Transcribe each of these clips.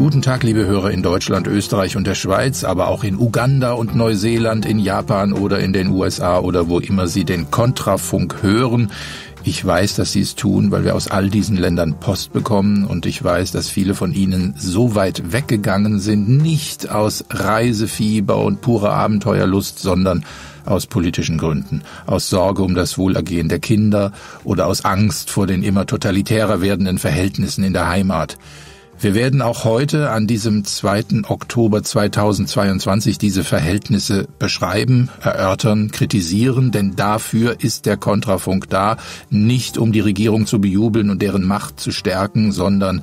Guten Tag, liebe Hörer in Deutschland, Österreich und der Schweiz, aber auch in Uganda und Neuseeland, in Japan oder in den USA oder wo immer Sie den Kontrafunk hören. Ich weiß, dass Sie es tun, weil wir aus all diesen Ländern Post bekommen und ich weiß, dass viele von Ihnen so weit weggegangen sind, nicht aus Reisefieber und purer Abenteuerlust, sondern aus politischen Gründen, aus Sorge um das Wohlergehen der Kinder oder aus Angst vor den immer totalitärer werdenden Verhältnissen in der Heimat. Wir werden auch heute an diesem 2. Oktober 2022 diese Verhältnisse beschreiben, erörtern, kritisieren, denn dafür ist der Kontrafunk da, nicht um die Regierung zu bejubeln und deren Macht zu stärken, sondern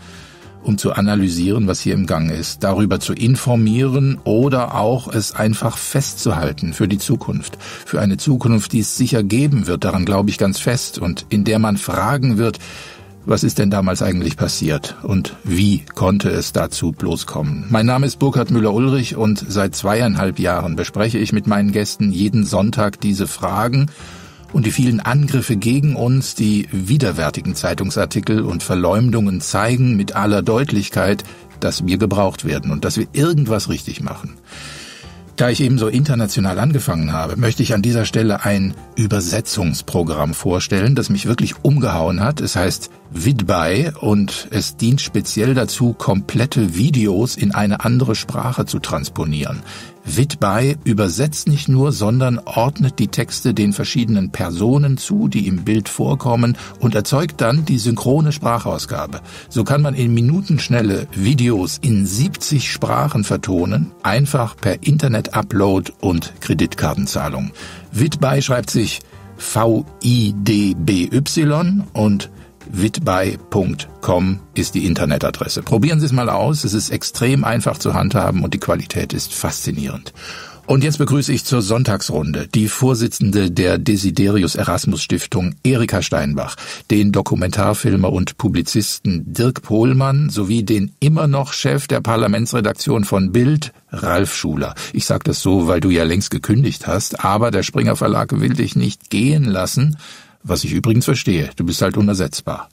um zu analysieren, was hier im Gang ist, darüber zu informieren oder auch es einfach festzuhalten für die Zukunft, für eine Zukunft, die es sicher geben wird, daran glaube ich ganz fest, und in der man fragen wird, was ist denn damals eigentlich passiert und wie konnte es dazu bloß kommen? Mein Name ist Burkhard Müller-Ulrich und seit zweieinhalb Jahren bespreche ich mit meinen Gästen jeden Sonntag diese Fragen und die vielen Angriffe gegen uns, die widerwärtigen Zeitungsartikel und Verleumdungen zeigen mit aller Deutlichkeit, dass wir gebraucht werden und dass wir irgendwas richtig machen. Da ich eben so international angefangen habe, möchte ich an dieser Stelle ein Übersetzungsprogramm vorstellen, das mich wirklich umgehauen hat. Es heißt Vidbei und es dient speziell dazu, komplette Videos in eine andere Sprache zu transponieren. Vidbei übersetzt nicht nur, sondern ordnet die Texte den verschiedenen Personen zu, die im Bild vorkommen und erzeugt dann die synchrone Sprachausgabe. So kann man in minutenschnelle Videos in 70 Sprachen vertonen, einfach per Internet-Upload und Kreditkartenzahlung. Vidbei schreibt sich V-I-D-B-Y und witbuy.com ist die Internetadresse. Probieren Sie es mal aus. Es ist extrem einfach zu handhaben und die Qualität ist faszinierend. Und jetzt begrüße ich zur Sonntagsrunde die Vorsitzende der Desiderius Erasmus Stiftung Erika Steinbach, den Dokumentarfilmer und Publizisten Dirk Pohlmann sowie den immer noch Chef der Parlamentsredaktion von Bild, Ralf Schuler. Ich sage das so, weil du ja längst gekündigt hast, aber der Springer Verlag will dich nicht gehen lassen, was ich übrigens verstehe. Du bist halt unersetzbar.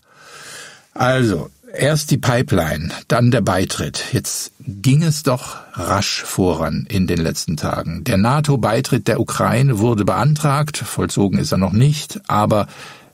Also, erst die Pipeline, dann der Beitritt. Jetzt ging es doch rasch voran in den letzten Tagen. Der NATO-Beitritt der Ukraine wurde beantragt, vollzogen ist er noch nicht, aber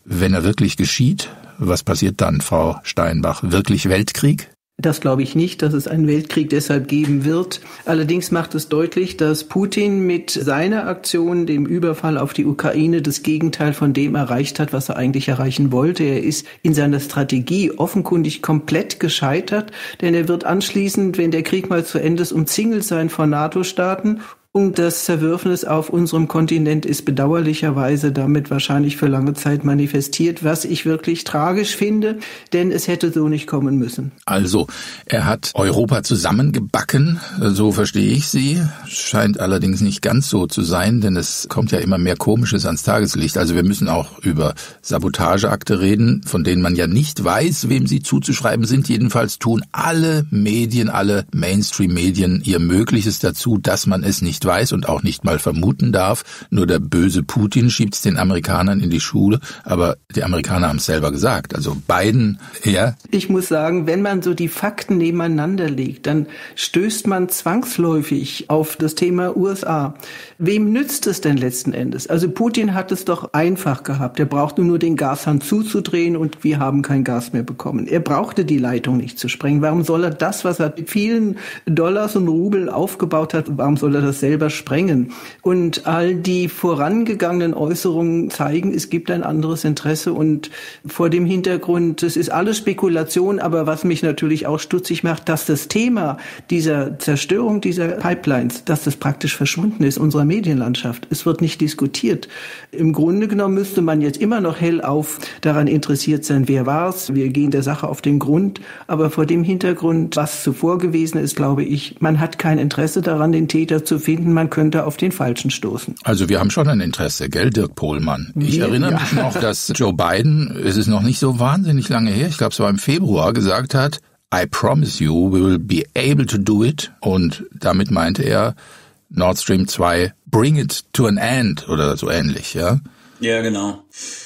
wenn er wirklich geschieht, was passiert dann, Frau Steinbach? Wirklich Weltkrieg? Das glaube ich nicht, dass es einen Weltkrieg deshalb geben wird. Allerdings macht es deutlich, dass Putin mit seiner Aktion, dem Überfall auf die Ukraine, das Gegenteil von dem erreicht hat, was er eigentlich erreichen wollte. Er ist in seiner Strategie offenkundig komplett gescheitert, denn er wird anschließend, wenn der Krieg mal zu Ende ist, umzingelt sein von NATO-Staaten das Zerwürfnis auf unserem Kontinent ist bedauerlicherweise damit wahrscheinlich für lange Zeit manifestiert, was ich wirklich tragisch finde, denn es hätte so nicht kommen müssen. Also, er hat Europa zusammengebacken, so verstehe ich Sie. Scheint allerdings nicht ganz so zu sein, denn es kommt ja immer mehr Komisches ans Tageslicht. Also wir müssen auch über Sabotageakte reden, von denen man ja nicht weiß, wem sie zuzuschreiben sind. Jedenfalls tun alle Medien, alle Mainstream-Medien ihr Mögliches dazu, dass man es nicht nicht weiß und auch nicht mal vermuten darf. Nur der böse Putin schiebt's den Amerikanern in die Schule, aber die Amerikaner haben es selber gesagt. Also Biden, ja. Ich muss sagen, wenn man so die Fakten nebeneinander legt, dann stößt man zwangsläufig auf das Thema USA. Wem nützt es denn letzten Endes? Also Putin hat es doch einfach gehabt. Er brauchte nur den Gashahn zuzudrehen und wir haben kein Gas mehr bekommen. Er brauchte die Leitung nicht zu sprengen. Warum soll er das, was er mit vielen Dollars und Rubeln aufgebaut hat, warum soll er das selber sprengen? Und all die vorangegangenen Äußerungen zeigen, es gibt ein anderes Interesse und vor dem Hintergrund, es ist alles Spekulation, aber was mich natürlich auch stutzig macht, dass das Thema dieser Zerstörung dieser Pipelines, dass das praktisch verschwunden ist, unserer Medienlandschaft. Es wird nicht diskutiert. Im Grunde genommen müsste man jetzt immer noch hellauf daran interessiert sein, wer war's. Wir gehen der Sache auf den Grund. Aber vor dem Hintergrund, was zuvor gewesen ist, glaube ich, man hat kein Interesse daran, den Täter zu finden. Man könnte auf den Falschen stoßen. Also wir haben schon ein Interesse, gell, Dirk Pohlmann? Ich wir, erinnere ja. mich noch, dass Joe Biden, es ist noch nicht so wahnsinnig lange her, ich glaube es war im Februar, gesagt hat, I promise you we will be able to do it. Und damit meinte er, Nord Stream 2 Bring It to an End oder so ähnlich, ja? Ja, genau.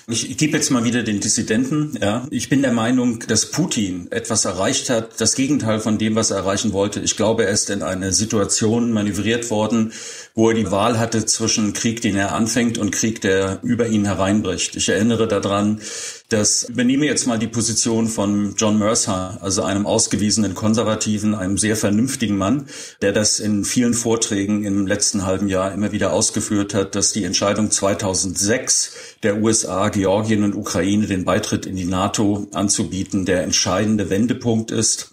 Ich gebe jetzt mal wieder den Dissidenten. Ja. Ich bin der Meinung, dass Putin etwas erreicht hat, das Gegenteil von dem, was er erreichen wollte. Ich glaube, er ist in eine Situation manövriert worden, wo er die Wahl hatte zwischen Krieg, den er anfängt, und Krieg, der über ihn hereinbricht. Ich erinnere daran, das übernehme jetzt mal die Position von John Mercer, also einem ausgewiesenen Konservativen, einem sehr vernünftigen Mann, der das in vielen Vorträgen im letzten halben Jahr immer wieder ausgeführt hat, dass die Entscheidung 2006 der USA, Georgien und Ukraine den Beitritt in die NATO anzubieten, der entscheidende Wendepunkt ist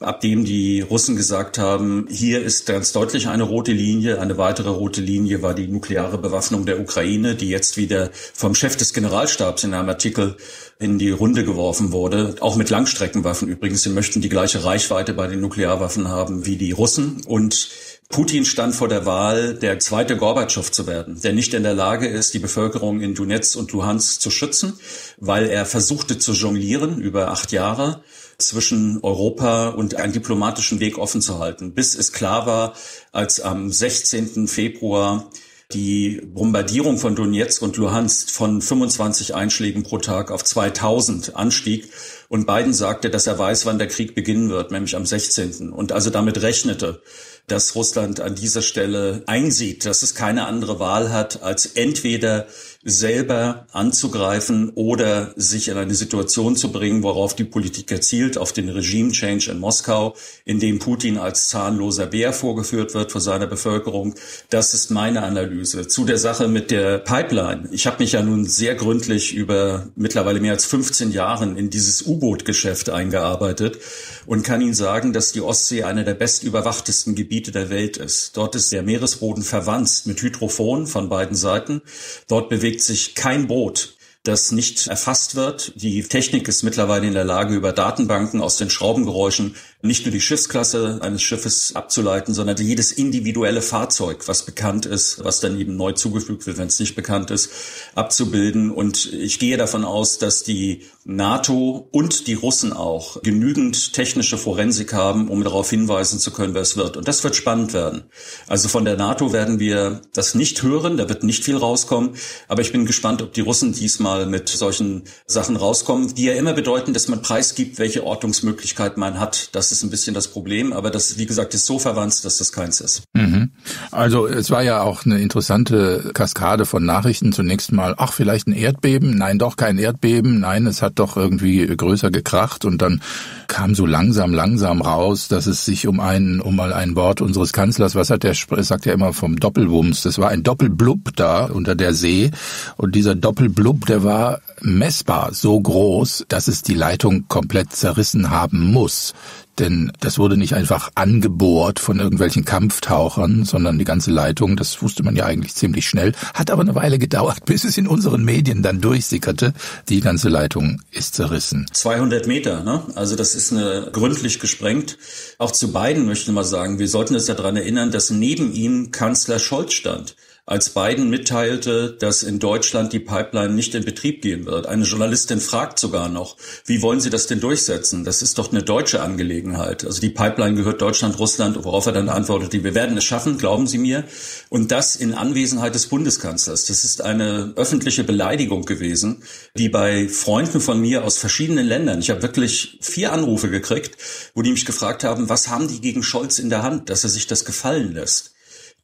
ab dem die Russen gesagt haben, hier ist ganz deutlich eine rote Linie. Eine weitere rote Linie war die nukleare Bewaffnung der Ukraine, die jetzt wieder vom Chef des Generalstabs in einem Artikel in die Runde geworfen wurde. Auch mit Langstreckenwaffen übrigens. Sie möchten die gleiche Reichweite bei den Nuklearwaffen haben wie die Russen. Und Putin stand vor der Wahl, der zweite Gorbatschow zu werden, der nicht in der Lage ist, die Bevölkerung in Donetsk und Luhansk zu schützen, weil er versuchte zu jonglieren über acht Jahre zwischen Europa und einen diplomatischen Weg offen zu halten, bis es klar war, als am 16. Februar die Bombardierung von Donetsk und Luhansk von 25 Einschlägen pro Tag auf 2000 anstieg und Biden sagte, dass er weiß, wann der Krieg beginnen wird, nämlich am 16. und also damit rechnete, dass Russland an dieser Stelle einsieht, dass es keine andere Wahl hat, als entweder selber anzugreifen oder sich in eine Situation zu bringen, worauf die Politik erzielt, auf den Regime-Change in Moskau, in dem Putin als zahnloser Bär vorgeführt wird vor seiner Bevölkerung. Das ist meine Analyse. Zu der Sache mit der Pipeline. Ich habe mich ja nun sehr gründlich über mittlerweile mehr als 15 Jahren in dieses U-Boot-Geschäft eingearbeitet und kann Ihnen sagen, dass die Ostsee einer der bestüberwachtesten Gebiete der Welt ist. Dort ist der Meeresboden verwanzt mit Hydrophon von beiden Seiten. Dort bewegt sich kein Boot das nicht erfasst wird. Die Technik ist mittlerweile in der Lage, über Datenbanken aus den Schraubengeräuschen nicht nur die Schiffsklasse eines Schiffes abzuleiten, sondern jedes individuelle Fahrzeug, was bekannt ist, was dann eben neu zugefügt wird, wenn es nicht bekannt ist, abzubilden. Und ich gehe davon aus, dass die NATO und die Russen auch genügend technische Forensik haben, um darauf hinweisen zu können, wer es wird. Und das wird spannend werden. Also von der NATO werden wir das nicht hören, da wird nicht viel rauskommen. Aber ich bin gespannt, ob die Russen diesmal mit solchen Sachen rauskommen, die ja immer bedeuten, dass man preisgibt, welche Ortungsmöglichkeit man hat. Das ist ein bisschen das Problem, aber das, wie gesagt, ist so verwandt, dass das keins ist. Mhm. Also es war ja auch eine interessante Kaskade von Nachrichten. Zunächst mal, ach, vielleicht ein Erdbeben? Nein, doch kein Erdbeben. Nein, es hat doch irgendwie größer gekracht und dann kam so langsam, langsam raus, dass es sich um ein, um mal ein Wort unseres Kanzlers, was hat der, sagt ja immer vom Doppelwumms, das war ein Doppelblub da unter der See und dieser Doppelblub, der war messbar so groß, dass es die Leitung komplett zerrissen haben muss. Denn das wurde nicht einfach angebohrt von irgendwelchen Kampftauchern, sondern die ganze Leitung, das wusste man ja eigentlich ziemlich schnell, hat aber eine Weile gedauert, bis es in unseren Medien dann durchsickerte. Die ganze Leitung ist zerrissen. 200 Meter, ne? Also das ist eine gründlich gesprengt. Auch zu beiden möchte ich mal sagen, wir sollten uns ja daran erinnern, dass neben ihm Kanzler Scholz stand als Biden mitteilte, dass in Deutschland die Pipeline nicht in Betrieb gehen wird. Eine Journalistin fragt sogar noch, wie wollen Sie das denn durchsetzen? Das ist doch eine deutsche Angelegenheit. Also die Pipeline gehört Deutschland, Russland, worauf er dann antwortete, wir werden es schaffen, glauben Sie mir. Und das in Anwesenheit des Bundeskanzlers. Das ist eine öffentliche Beleidigung gewesen, die bei Freunden von mir aus verschiedenen Ländern, ich habe wirklich vier Anrufe gekriegt, wo die mich gefragt haben, was haben die gegen Scholz in der Hand, dass er sich das gefallen lässt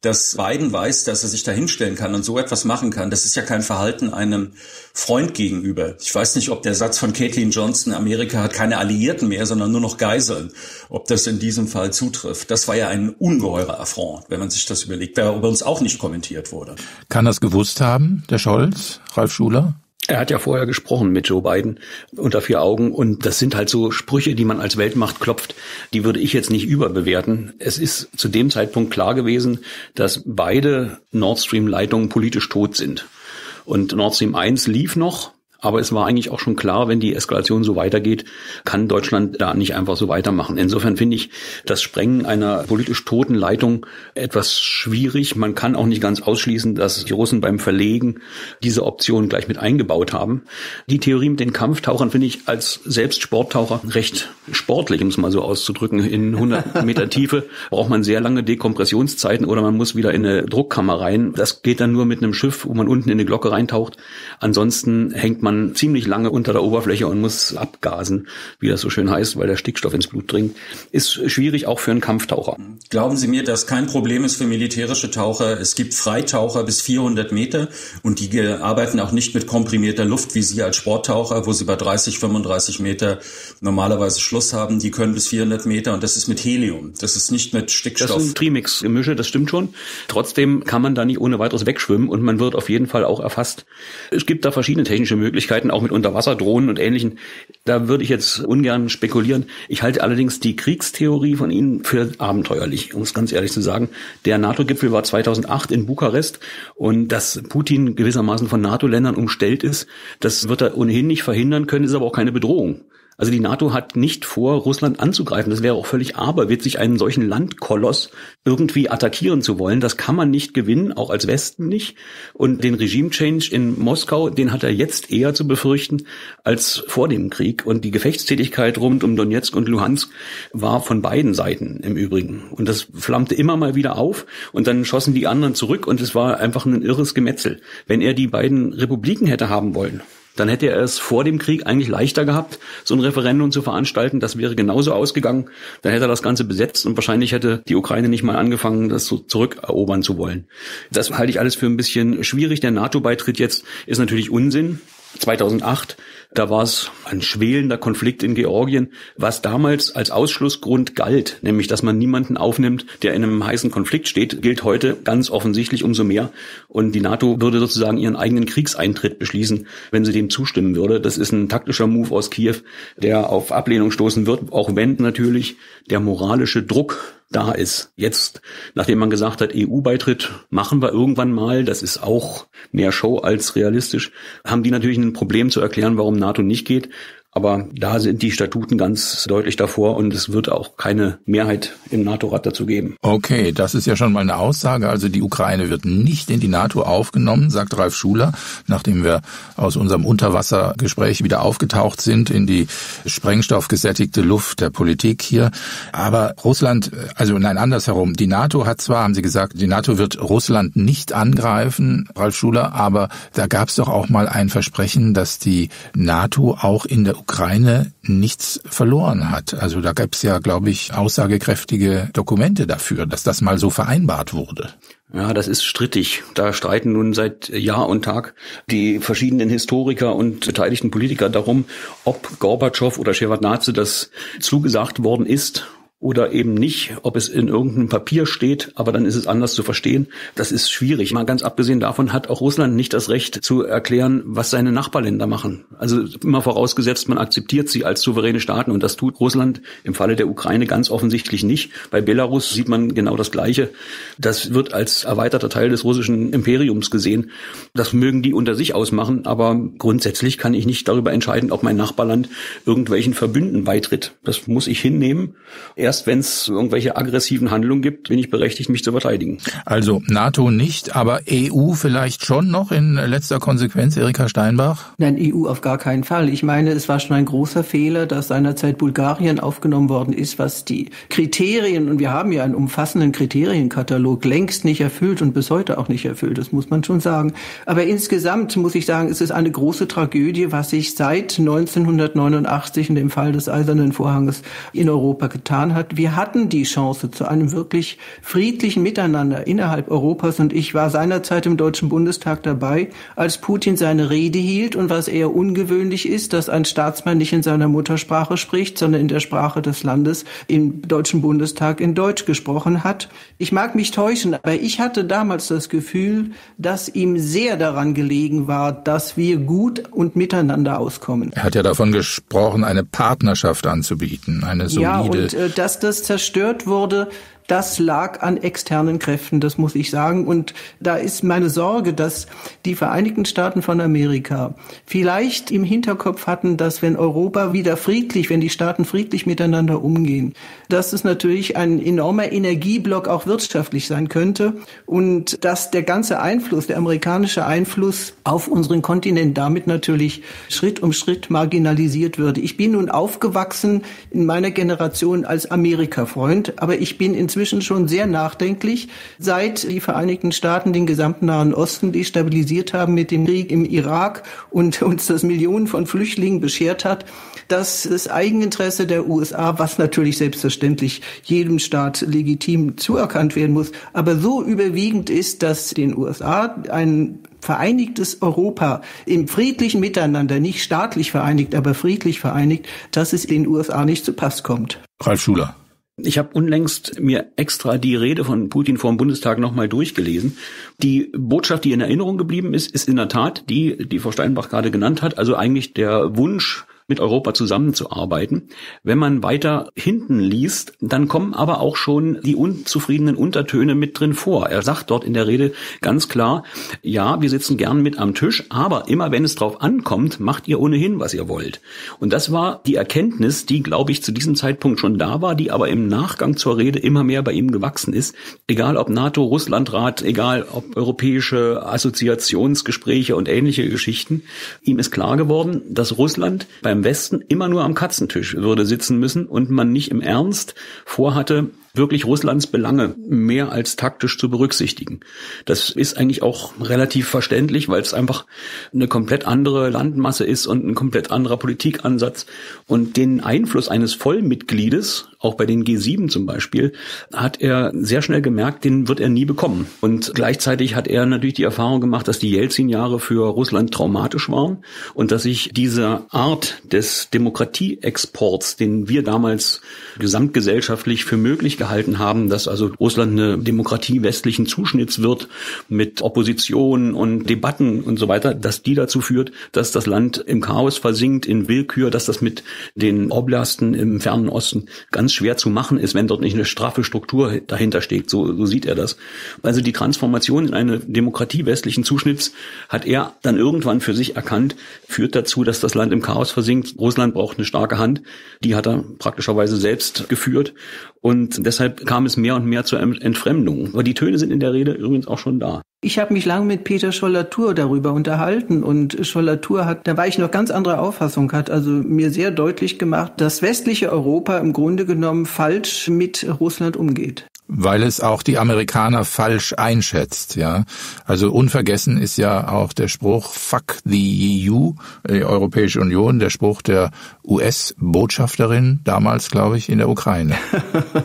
dass Biden weiß, dass er sich da hinstellen kann und so etwas machen kann. Das ist ja kein Verhalten einem Freund gegenüber. Ich weiß nicht, ob der Satz von Caitlin Johnson, Amerika hat keine Alliierten mehr, sondern nur noch Geiseln, ob das in diesem Fall zutrifft. Das war ja ein ungeheurer Affront, wenn man sich das überlegt, der über uns auch nicht kommentiert wurde. Kann das gewusst haben, der Scholz, Ralf Schuler? Er hat ja vorher gesprochen mit Joe Biden unter vier Augen und das sind halt so Sprüche, die man als Weltmacht klopft. Die würde ich jetzt nicht überbewerten. Es ist zu dem Zeitpunkt klar gewesen, dass beide Nord Stream Leitungen politisch tot sind. Und Nord Stream 1 lief noch, Aber es war eigentlich auch schon klar, wenn die Eskalation so weitergeht, kann Deutschland da nicht einfach so weitermachen. Insofern finde ich das Sprengen einer politisch toten Leitung etwas schwierig. Man kann auch nicht ganz ausschließen, dass die Russen beim Verlegen diese Option gleich mit eingebaut haben. Die Theorie mit den Kampftauchern finde ich als selbst Sporttaucher recht sportlich, um es mal so auszudrücken. In 100 Meter Tiefe braucht man sehr lange Dekompressionszeiten oder man muss wieder in eine Druckkammer rein. Das geht dann nur mit einem Schiff, wo man unten in eine Glocke reintaucht. Ansonsten hängt man man ziemlich lange unter der Oberfläche und muss abgasen, wie das so schön heißt, weil der Stickstoff ins Blut dringt. Ist schwierig auch für einen Kampftaucher. Glauben Sie mir, dass kein Problem ist für militärische Taucher. Es gibt Freitaucher bis 400 Meter und die arbeiten auch nicht mit komprimierter Luft wie Sie als Sporttaucher, wo Sie bei 30, 35 Meter normalerweise Schluss haben. Die können bis 400 Meter und das ist mit Helium. Das ist nicht mit Stickstoff. Das sind Trimix-Gemische, das stimmt schon. Trotzdem kann man da nicht ohne weiteres wegschwimmen und man wird auf jeden Fall auch erfasst. Es gibt da verschiedene technische Möglichkeiten. Möglichkeiten, auch mit Unterwasserdrohnen und Ähnlichen. Da würde ich jetzt ungern spekulieren. Ich halte allerdings die Kriegstheorie von Ihnen für abenteuerlich, um es ganz ehrlich zu sagen. Der NATO-Gipfel war 2008 in Bukarest und dass Putin gewissermaßen von NATO-Ländern umstellt ist, das wird er ohnehin nicht verhindern können, ist aber auch keine Bedrohung. Also die NATO hat nicht vor, Russland anzugreifen. Das wäre auch völlig aberwitzig, einen solchen Landkoloss irgendwie attackieren zu wollen. Das kann man nicht gewinnen, auch als Westen nicht. Und den Regime-Change in Moskau, den hat er jetzt eher zu befürchten als vor dem Krieg. Und die Gefechtstätigkeit rund um Donetsk und Luhansk war von beiden Seiten im Übrigen. Und das flammte immer mal wieder auf und dann schossen die anderen zurück und es war einfach ein irres Gemetzel. Wenn er die beiden Republiken hätte haben wollen, dann hätte er es vor dem Krieg eigentlich leichter gehabt, so ein Referendum zu veranstalten. Das wäre genauso ausgegangen. Dann hätte er das Ganze besetzt und wahrscheinlich hätte die Ukraine nicht mal angefangen, das so zurückerobern zu wollen. Das halte ich alles für ein bisschen schwierig. Der NATO-Beitritt jetzt ist natürlich Unsinn. 2008 da war es ein schwelender Konflikt in Georgien, was damals als Ausschlussgrund galt, nämlich dass man niemanden aufnimmt, der in einem heißen Konflikt steht, gilt heute ganz offensichtlich umso mehr. Und die NATO würde sozusagen ihren eigenen Kriegseintritt beschließen, wenn sie dem zustimmen würde. Das ist ein taktischer Move aus Kiew, der auf Ablehnung stoßen wird, auch wenn natürlich der moralische Druck da ist. Jetzt, nachdem man gesagt hat, EU-Beitritt machen wir irgendwann mal, das ist auch mehr Show als realistisch, haben die natürlich ein Problem zu erklären, warum NATO nicht geht. Aber da sind die Statuten ganz deutlich davor und es wird auch keine Mehrheit im NATO-Rat dazu geben. Okay, das ist ja schon mal eine Aussage. Also die Ukraine wird nicht in die NATO aufgenommen, sagt Ralf Schuler, nachdem wir aus unserem Unterwassergespräch wieder aufgetaucht sind in die sprengstoffgesättigte Luft der Politik hier. Aber Russland, also nein, andersherum. Die NATO hat zwar, haben Sie gesagt, die NATO wird Russland nicht angreifen, Ralf Schuler, aber da gab es doch auch mal ein Versprechen, dass die NATO auch in der Ukraine nichts verloren hat. Also da gab es ja, glaube ich, aussagekräftige Dokumente dafür, dass das mal so vereinbart wurde. Ja, das ist strittig. Da streiten nun seit Jahr und Tag die verschiedenen Historiker und beteiligten Politiker darum, ob Gorbatschow oder Shevardnadze das zugesagt worden ist oder eben nicht, ob es in irgendeinem Papier steht, aber dann ist es anders zu verstehen. Das ist schwierig. Mal ganz abgesehen davon hat auch Russland nicht das Recht zu erklären, was seine Nachbarländer machen. Also immer vorausgesetzt, man akzeptiert sie als souveräne Staaten und das tut Russland im Falle der Ukraine ganz offensichtlich nicht. Bei Belarus sieht man genau das Gleiche. Das wird als erweiterter Teil des russischen Imperiums gesehen. Das mögen die unter sich ausmachen, aber grundsätzlich kann ich nicht darüber entscheiden, ob mein Nachbarland irgendwelchen Verbünden beitritt. Das muss ich hinnehmen. Erst wenn es irgendwelche aggressiven Handlungen gibt, bin ich berechtigt, mich zu verteidigen. Also NATO nicht, aber EU vielleicht schon noch in letzter Konsequenz, Erika Steinbach? Nein, EU auf gar keinen Fall. Ich meine, es war schon ein großer Fehler, dass seinerzeit Bulgarien aufgenommen worden ist, was die Kriterien, und wir haben ja einen umfassenden Kriterienkatalog, längst nicht erfüllt und bis heute auch nicht erfüllt, das muss man schon sagen. Aber insgesamt muss ich sagen, es ist eine große Tragödie, was sich seit 1989 in dem Fall des Eisernen Vorhanges in Europa getan hat hat, wir hatten die Chance zu einem wirklich friedlichen Miteinander innerhalb Europas und ich war seinerzeit im Deutschen Bundestag dabei, als Putin seine Rede hielt und was eher ungewöhnlich ist, dass ein Staatsmann nicht in seiner Muttersprache spricht, sondern in der Sprache des Landes im Deutschen Bundestag in Deutsch gesprochen hat. Ich mag mich täuschen, aber ich hatte damals das Gefühl, dass ihm sehr daran gelegen war, dass wir gut und miteinander auskommen. Er hat ja davon gesprochen, eine Partnerschaft anzubieten, eine solide. Ja, und äh, das zerstört wurde, das lag an externen Kräften, das muss ich sagen. Und da ist meine Sorge, dass die Vereinigten Staaten von Amerika vielleicht im Hinterkopf hatten, dass wenn Europa wieder friedlich, wenn die Staaten friedlich miteinander umgehen, dass es natürlich ein enormer Energieblock auch wirtschaftlich sein könnte und dass der ganze Einfluss, der amerikanische Einfluss auf unseren Kontinent damit natürlich Schritt um Schritt marginalisiert würde. Ich bin nun aufgewachsen in meiner Generation als Amerika-Freund, aber ich bin inzwischen schon sehr nachdenklich, seit die Vereinigten Staaten den gesamten Nahen Osten destabilisiert haben mit dem Krieg im Irak und uns das Millionen von Flüchtlingen beschert hat, dass das Eigeninteresse der USA, was natürlich selbstverständlich jedem Staat legitim zuerkannt werden muss, aber so überwiegend ist, dass den USA ein vereinigtes Europa im friedlichen Miteinander, nicht staatlich vereinigt, aber friedlich vereinigt, dass es den USA nicht zu Pass kommt. Ralf Schuler. Ich habe unlängst mir extra die Rede von Putin vor dem Bundestag nochmal durchgelesen. Die Botschaft, die in Erinnerung geblieben ist, ist in der Tat die, die Frau Steinbach gerade genannt hat, also eigentlich der Wunsch mit Europa zusammenzuarbeiten. Wenn man weiter hinten liest, dann kommen aber auch schon die unzufriedenen Untertöne mit drin vor. Er sagt dort in der Rede ganz klar, ja, wir sitzen gern mit am Tisch, aber immer wenn es drauf ankommt, macht ihr ohnehin, was ihr wollt. Und das war die Erkenntnis, die, glaube ich, zu diesem Zeitpunkt schon da war, die aber im Nachgang zur Rede immer mehr bei ihm gewachsen ist. Egal ob NATO, Russlandrat, egal ob europäische Assoziationsgespräche und ähnliche Geschichten. Ihm ist klar geworden, dass Russland beim beim Westen immer nur am Katzentisch würde sitzen müssen und man nicht im Ernst vorhatte, wirklich Russlands Belange mehr als taktisch zu berücksichtigen. Das ist eigentlich auch relativ verständlich, weil es einfach eine komplett andere Landmasse ist und ein komplett anderer Politikansatz. Und den Einfluss eines Vollmitgliedes, auch bei den G7 zum Beispiel, hat er sehr schnell gemerkt, den wird er nie bekommen. Und gleichzeitig hat er natürlich die Erfahrung gemacht, dass die Jelzin-Jahre für Russland traumatisch waren und dass sich diese Art des Demokratieexports, den wir damals gesamtgesellschaftlich für möglich gehalten haben, dass also Russland eine Demokratie westlichen Zuschnitts wird mit Opposition und Debatten und so weiter, dass die dazu führt, dass das Land im Chaos versinkt, in Willkür, dass das mit den Oblasten im fernen Osten ganz schwer zu machen ist, wenn dort nicht eine straffe Struktur dahinter steht. So, so sieht er das. Also die Transformation in eine Demokratie westlichen Zuschnitts hat er dann irgendwann für sich erkannt, führt dazu, dass das Land im Chaos versinkt. Russland braucht eine starke Hand. Die hat er praktischerweise selbst geführt. Und deshalb kam es mehr und mehr zur Entfremdung. Aber die Töne sind in der Rede übrigens auch schon da. Ich habe mich lange mit Peter Schollatur darüber unterhalten und Schollatur hat, da war ich noch ganz anderer Auffassung, hat also mir sehr deutlich gemacht, dass westliche Europa im Grunde genommen falsch mit Russland umgeht weil es auch die Amerikaner falsch einschätzt, ja. Also unvergessen ist ja auch der Spruch Fuck the EU, die Europäische Union, der Spruch der US-Botschafterin damals, glaube ich, in der Ukraine.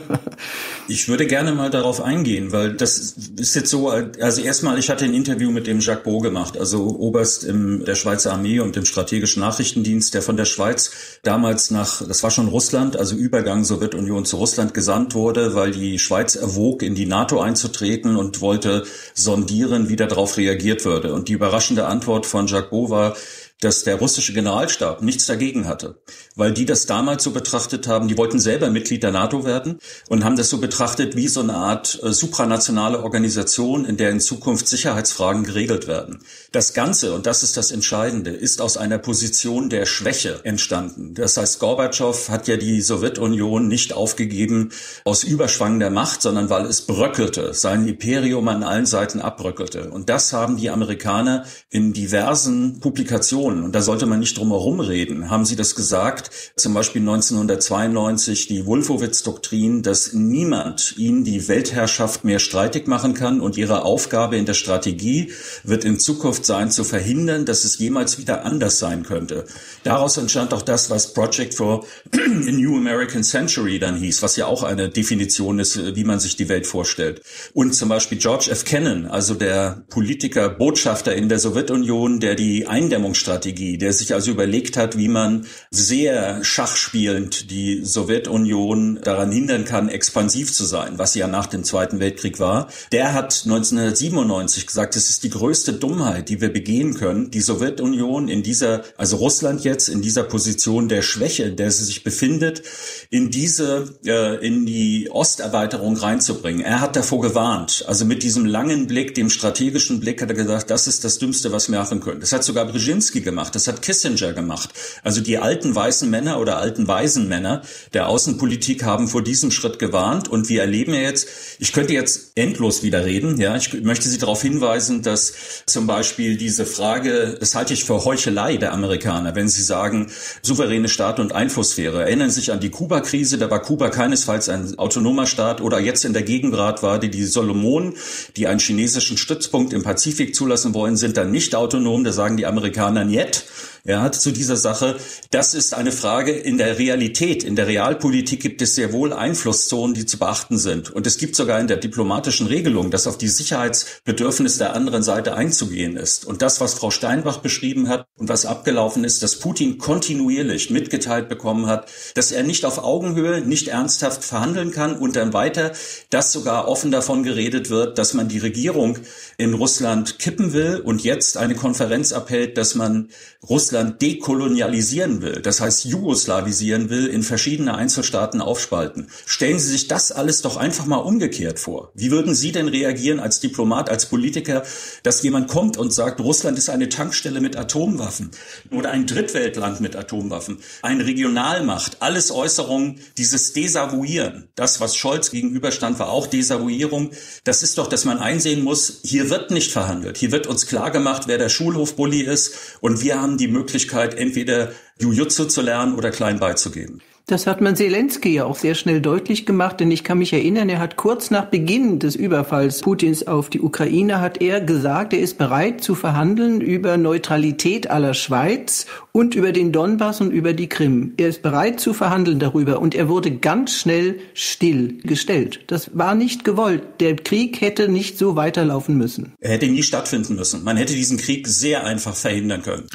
Ich würde gerne mal darauf eingehen, weil das ist jetzt so, also erstmal, ich hatte ein Interview mit dem Jacques Beau gemacht, also Oberst im der Schweizer Armee und dem strategischen Nachrichtendienst, der von der Schweiz damals nach, das war schon Russland, also Übergang Sowjetunion zu Russland gesandt wurde, weil die Schweiz erwog, in die NATO einzutreten und wollte sondieren, wie darauf reagiert würde. Und die überraschende Antwort von Jacques Beau war, dass der russische Generalstab nichts dagegen hatte, weil die das damals so betrachtet haben, die wollten selber Mitglied der NATO werden und haben das so betrachtet wie so eine Art äh, supranationale Organisation, in der in Zukunft Sicherheitsfragen geregelt werden. Das Ganze, und das ist das Entscheidende, ist aus einer Position der Schwäche entstanden. Das heißt, Gorbatschow hat ja die Sowjetunion nicht aufgegeben aus Überschwang der Macht, sondern weil es bröckelte, sein Imperium an allen Seiten abbröckelte. Und das haben die Amerikaner in diversen Publikationen Positionen, und da sollte man nicht drum herum reden, haben sie das gesagt, zum Beispiel 1992 die Wolfowitz-Doktrin, dass niemand ihnen die Weltherrschaft mehr streitig machen kann und ihre Aufgabe in der Strategie wird in Zukunft sein, zu verhindern, dass es jemals wieder anders sein könnte. Daraus entstand auch das, was Project for a New American Century dann hieß, was ja auch eine Definition ist, wie man sich die Welt vorstellt. Und zum Beispiel George F. Kennan, also der Politiker, Botschafter in der Sowjetunion, der die Eindämmungsstrategie Strategie, der sich also überlegt hat, wie man sehr schachspielend die Sowjetunion daran hindern kann, expansiv zu sein, was ja nach dem Zweiten Weltkrieg war. Der hat 1997 gesagt, es ist die größte Dummheit, die wir begehen können, die Sowjetunion in dieser, also Russland jetzt in dieser Position der Schwäche, in der sie sich befindet, in diese, äh, in die Osterweiterung reinzubringen. Er hat davor gewarnt. Also mit diesem langen Blick, dem strategischen Blick hat er gesagt, das ist das Dümmste, was wir machen können. Das hat sogar Brzezinski gemacht, das hat Kissinger gemacht. Also die alten weißen Männer oder alten weisen Männer der Außenpolitik haben vor diesem Schritt gewarnt. Und wir erleben ja jetzt, ich könnte jetzt endlos wieder reden, ja, ich möchte Sie darauf hinweisen, dass zum Beispiel diese Frage, das halte ich für Heuchelei der Amerikaner, wenn sie sagen, souveräne Staat und Einflusssphäre. Erinnern Sie sich an die Kuba-Krise, da war Kuba keinesfalls ein autonomer Staat. Oder jetzt in der Gegenwart war die, die Solomonen, die einen chinesischen Stützpunkt im Pazifik zulassen wollen, sind dann nicht autonom, da sagen die Amerikaner nicht ja, zu dieser Sache. Das ist eine Frage in der Realität. In der Realpolitik gibt es sehr wohl Einflusszonen, die zu beachten sind. Und es gibt sogar in der diplomatischen Regelung, dass auf die Sicherheitsbedürfnisse der anderen Seite einzugehen ist. Und das, was Frau Steinbach beschrieben hat und was abgelaufen ist, dass Putin kontinuierlich mitgeteilt bekommen hat, dass er nicht auf Augenhöhe, nicht ernsthaft verhandeln kann und dann weiter, dass sogar offen davon geredet wird, dass man die Regierung in Russland kippen will und jetzt eine Konferenz abhält, dass man Russland dekolonialisieren will, das heißt jugoslawisieren will, in verschiedene Einzelstaaten aufspalten. Stellen Sie sich das alles doch einfach mal umgekehrt vor. Wie würden Sie denn reagieren als Diplomat, als Politiker, dass jemand kommt und sagt, Russland ist eine Tankstelle mit Atomwaffen oder ein Drittweltland mit Atomwaffen, eine Regionalmacht, alles Äußerungen, dieses Desavouieren, das, was Scholz gegenüberstand, war auch Desavouierung. Das ist doch, dass man einsehen muss, hier wird nicht verhandelt. Hier wird uns klar gemacht, wer der Schulhofbully ist und wir haben die Möglichkeit, entweder Jujutsu zu lernen oder klein beizugeben. Das hat man Zelensky ja auch sehr schnell deutlich gemacht, denn ich kann mich erinnern, er hat kurz nach Beginn des Überfalls Putins auf die Ukraine hat er gesagt, er ist bereit zu verhandeln über Neutralität aller Schweiz und über den Donbass und über die Krim. Er ist bereit zu verhandeln darüber und er wurde ganz schnell stillgestellt. Das war nicht gewollt. Der Krieg hätte nicht so weiterlaufen müssen. Er hätte nie stattfinden müssen. Man hätte diesen Krieg sehr einfach verhindern können.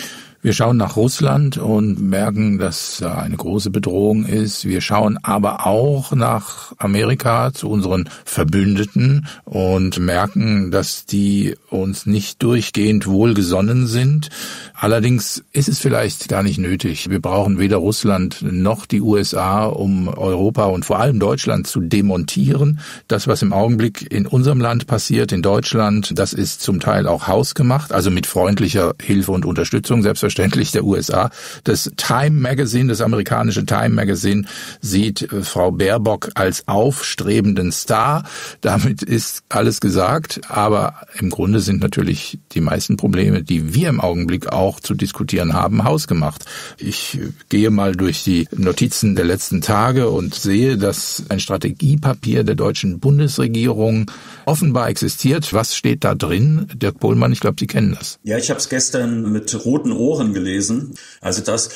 Wir schauen nach Russland und merken, dass da eine große Bedrohung ist. Wir schauen aber auch nach Amerika zu unseren Verbündeten und merken, dass die uns nicht durchgehend wohlgesonnen sind. Allerdings ist es vielleicht gar nicht nötig. Wir brauchen weder Russland noch die USA, um Europa und vor allem Deutschland zu demontieren. Das, was im Augenblick in unserem Land passiert, in Deutschland, das ist zum Teil auch hausgemacht, also mit freundlicher Hilfe und Unterstützung, selbstverständlich der USA. Das Time Magazine, das amerikanische Time Magazine, sieht äh, Frau Baerbock als aufstrebenden Star. Damit ist alles gesagt. Aber im Grunde sind natürlich die meisten Probleme, die wir im Augenblick auch auch zu diskutieren haben, hausgemacht. Ich gehe mal durch die Notizen der letzten Tage und sehe, dass ein Strategiepapier der deutschen Bundesregierung offenbar existiert. Was steht da drin? Dirk Pohlmann, ich glaube, Sie kennen das. Ja, ich habe es gestern mit roten Ohren gelesen. Also das,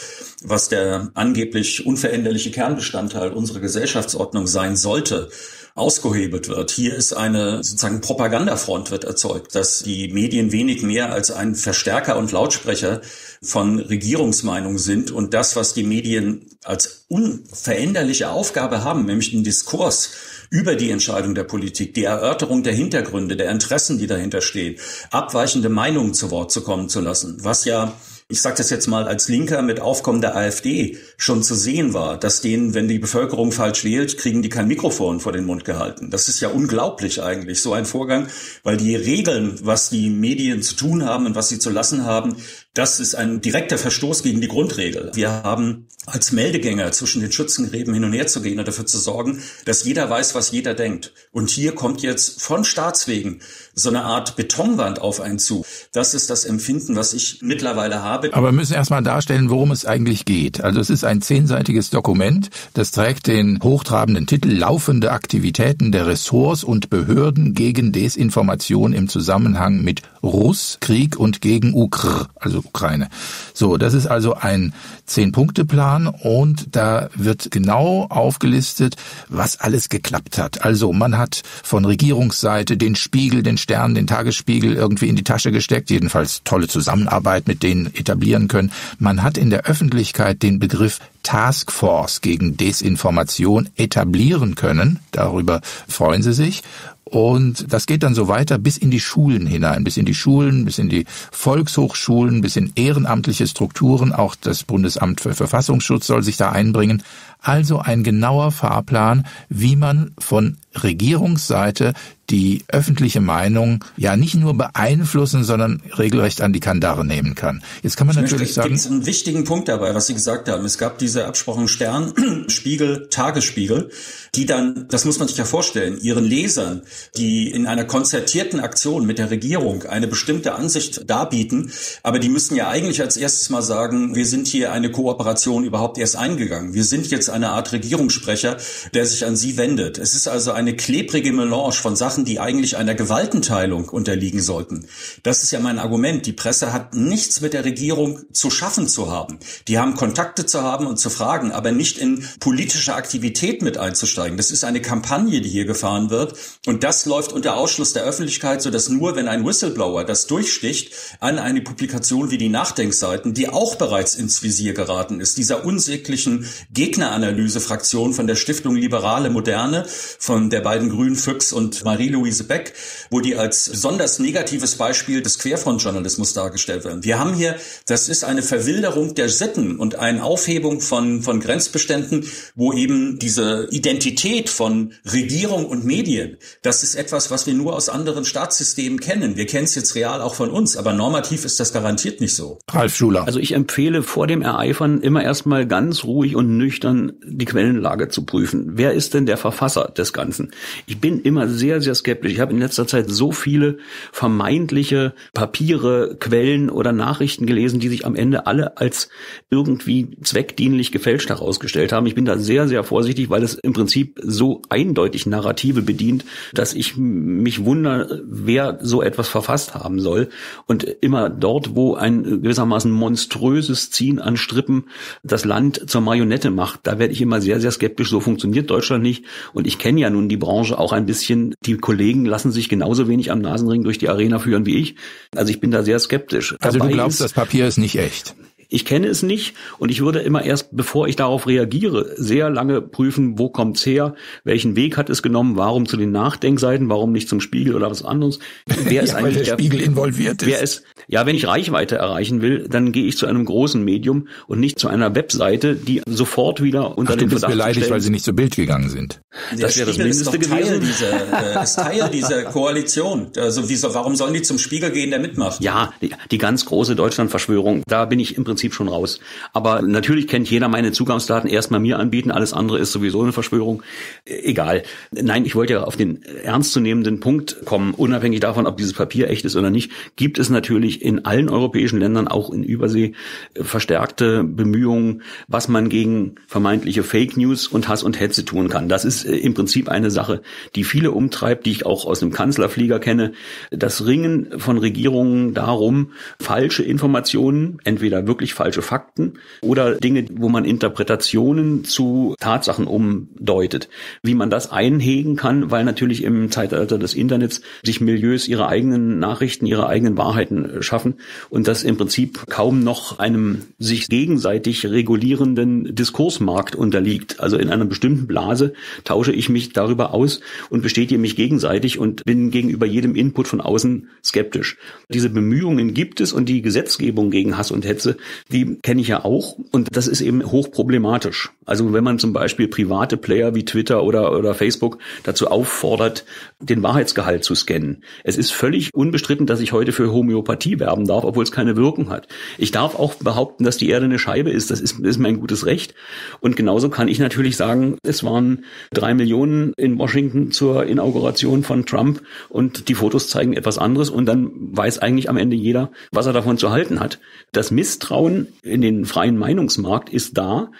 was der angeblich unveränderliche Kernbestandteil unserer Gesellschaftsordnung sein sollte, ausgehebelt wird. Hier ist eine sozusagen Propagandafront wird erzeugt, dass die Medien wenig mehr als ein Verstärker und Lautsprecher von Regierungsmeinung sind und das, was die Medien als unveränderliche Aufgabe haben, nämlich den Diskurs über die Entscheidung der Politik, die Erörterung der Hintergründe, der Interessen, die dahinter stehen, abweichende Meinungen zu Wort zu kommen zu lassen, was ja ich sage das jetzt mal als Linker mit Aufkommen der AfD schon zu sehen war, dass denen, wenn die Bevölkerung falsch wählt, kriegen die kein Mikrofon vor den Mund gehalten. Das ist ja unglaublich eigentlich, so ein Vorgang, weil die Regeln, was die Medien zu tun haben und was sie zu lassen haben, das ist ein direkter Verstoß gegen die Grundregel. Wir haben als Meldegänger zwischen den Schützengräben hin und her zu gehen und dafür zu sorgen, dass jeder weiß, was jeder denkt. Und hier kommt jetzt von Staatswegen so eine Art Betonwand auf einen zu. Das ist das Empfinden, was ich mittlerweile habe. Aber wir müssen erstmal darstellen, worum es eigentlich geht. Also es ist ein zehnseitiges Dokument, das trägt den hochtrabenden Titel Laufende Aktivitäten der Ressorts und Behörden gegen Desinformation im Zusammenhang mit Russkrieg und gegen Ukr, also Ukraine. So, das ist also ein Zehn-Punkte-Plan und da wird genau aufgelistet, was alles geklappt hat. Also man hat von Regierungsseite den Spiegel, den Stern, den Tagesspiegel irgendwie in die Tasche gesteckt, jedenfalls tolle Zusammenarbeit mit denen etablieren können. Man hat in der Öffentlichkeit den Begriff Taskforce gegen Desinformation etablieren können. Darüber freuen sie sich. Und das geht dann so weiter bis in die Schulen hinein, bis in die Schulen, bis in die Volkshochschulen, bis in ehrenamtliche Strukturen. Auch das Bundesamt für Verfassungsschutz soll sich da einbringen. Also ein genauer Fahrplan, wie man von Regierungsseite die öffentliche Meinung ja nicht nur beeinflussen, sondern regelrecht an die Kandare nehmen kann. Jetzt kann man ich natürlich möchte, sagen. Es gibt einen wichtigen Punkt dabei, was Sie gesagt haben. Es gab diese Absprachen Stern, Spiegel, Tagesspiegel, die dann, das muss man sich ja vorstellen, ihren Lesern, die in einer konzertierten Aktion mit der Regierung eine bestimmte Ansicht darbieten, aber die müssen ja eigentlich als erstes mal sagen, wir sind hier eine Kooperation überhaupt erst eingegangen. Wir sind jetzt eine Art Regierungssprecher, der sich an Sie wendet. Es ist also eine klebrige Melange von Sachen, die eigentlich einer Gewaltenteilung unterliegen sollten. Das ist ja mein Argument. Die Presse hat nichts mit der Regierung zu schaffen zu haben. Die haben Kontakte zu haben und zu fragen, aber nicht in politische Aktivität mit einzusteigen. Das ist eine Kampagne, die hier gefahren wird. Und das läuft unter Ausschluss der Öffentlichkeit, sodass nur, wenn ein Whistleblower das durchsticht, an eine Publikation wie die Nachdenkseiten, die auch bereits ins Visier geraten ist, dieser unsäglichen Gegner Analysefraktion von der Stiftung Liberale Moderne, von der beiden Grünen Füchs und Marie-Louise Beck, wo die als besonders negatives Beispiel des Querfrontjournalismus dargestellt werden. Wir haben hier, das ist eine Verwilderung der Sitten und eine Aufhebung von, von Grenzbeständen, wo eben diese Identität von Regierung und Medien, das ist etwas, was wir nur aus anderen Staatssystemen kennen. Wir kennen es jetzt real auch von uns, aber normativ ist das garantiert nicht so. Ralf Schuler. Also ich empfehle vor dem Ereifern immer erstmal ganz ruhig und nüchtern die Quellenlage zu prüfen. Wer ist denn der Verfasser des Ganzen? Ich bin immer sehr, sehr skeptisch. Ich habe in letzter Zeit so viele vermeintliche Papiere, Quellen oder Nachrichten gelesen, die sich am Ende alle als irgendwie zweckdienlich gefälscht herausgestellt haben. Ich bin da sehr, sehr vorsichtig, weil es im Prinzip so eindeutig Narrative bedient, dass ich mich wundere, wer so etwas verfasst haben soll. Und immer dort, wo ein gewissermaßen monströses Ziehen an Strippen das Land zur Marionette macht, da werde ich immer sehr, sehr skeptisch. So funktioniert Deutschland nicht. Und ich kenne ja nun die Branche auch ein bisschen. Die Kollegen lassen sich genauso wenig am Nasenring durch die Arena führen wie ich. Also ich bin da sehr skeptisch. Also Dabei du glaubst, ist, das Papier ist nicht echt? Ich kenne es nicht und ich würde immer erst, bevor ich darauf reagiere, sehr lange prüfen, wo kommt's her, welchen Weg hat es genommen, warum zu den Nachdenkseiten, warum nicht zum Spiegel oder was anderes. Wer ist ja, eigentlich der, der Spiegel involviert ist? Wer ist? Ja, wenn ich Reichweite erreichen will, dann gehe ich zu einem großen Medium und nicht zu einer Webseite, die sofort wieder unter Ach, den du bist beleidigt, weil sie nicht zu Bild gegangen sind. Das wäre das Mindeste ist Teil gewesen. Dieser, äh, ist Teil dieser Koalition. Also wieso, warum sollen die zum Spiegel gehen, der mitmacht? Ja, die, die ganz große Deutschlandverschwörung, da bin ich im Prinzip Prinzip schon raus. Aber natürlich kennt jeder meine Zugangsdaten erstmal mir anbieten, alles andere ist sowieso eine Verschwörung. Egal. Nein, ich wollte ja auf den ernstzunehmenden Punkt kommen, unabhängig davon, ob dieses Papier echt ist oder nicht, gibt es natürlich in allen europäischen Ländern, auch in Übersee, verstärkte Bemühungen, was man gegen vermeintliche Fake News und Hass und Hetze tun kann. Das ist äh, im Prinzip eine Sache, die viele umtreibt, die ich auch aus dem Kanzlerflieger kenne. Das Ringen von Regierungen darum, falsche Informationen, entweder wirklich wirklich falsche Fakten oder Dinge, wo man Interpretationen zu Tatsachen umdeutet. Wie man das einhegen kann, weil natürlich im Zeitalter des Internets sich Milieus ihre eigenen Nachrichten, ihre eigenen Wahrheiten äh, schaffen und das im Prinzip kaum noch einem sich gegenseitig regulierenden Diskursmarkt unterliegt. Also in einer bestimmten Blase tausche ich mich darüber aus und bestätige mich gegenseitig und bin gegenüber jedem Input von außen skeptisch. Diese Bemühungen gibt es und die Gesetzgebung gegen Hass und Hetze die kenne ich ja auch und das ist eben hochproblematisch. Also wenn man zum Beispiel private Player wie Twitter oder, oder Facebook dazu auffordert, den Wahrheitsgehalt zu scannen. Es ist völlig unbestritten, dass ich heute für Homöopathie werben darf, obwohl es keine Wirkung hat. Ich darf auch behaupten, dass die Erde eine Scheibe ist. Das ist, ist mein gutes Recht. Und genauso kann ich natürlich sagen, es waren drei Millionen in Washington zur Inauguration von Trump und die Fotos zeigen etwas anderes und dann weiß eigentlich am Ende jeder, was er davon zu halten hat. Das Misstrauen in den freien Meinungsmarkt ist da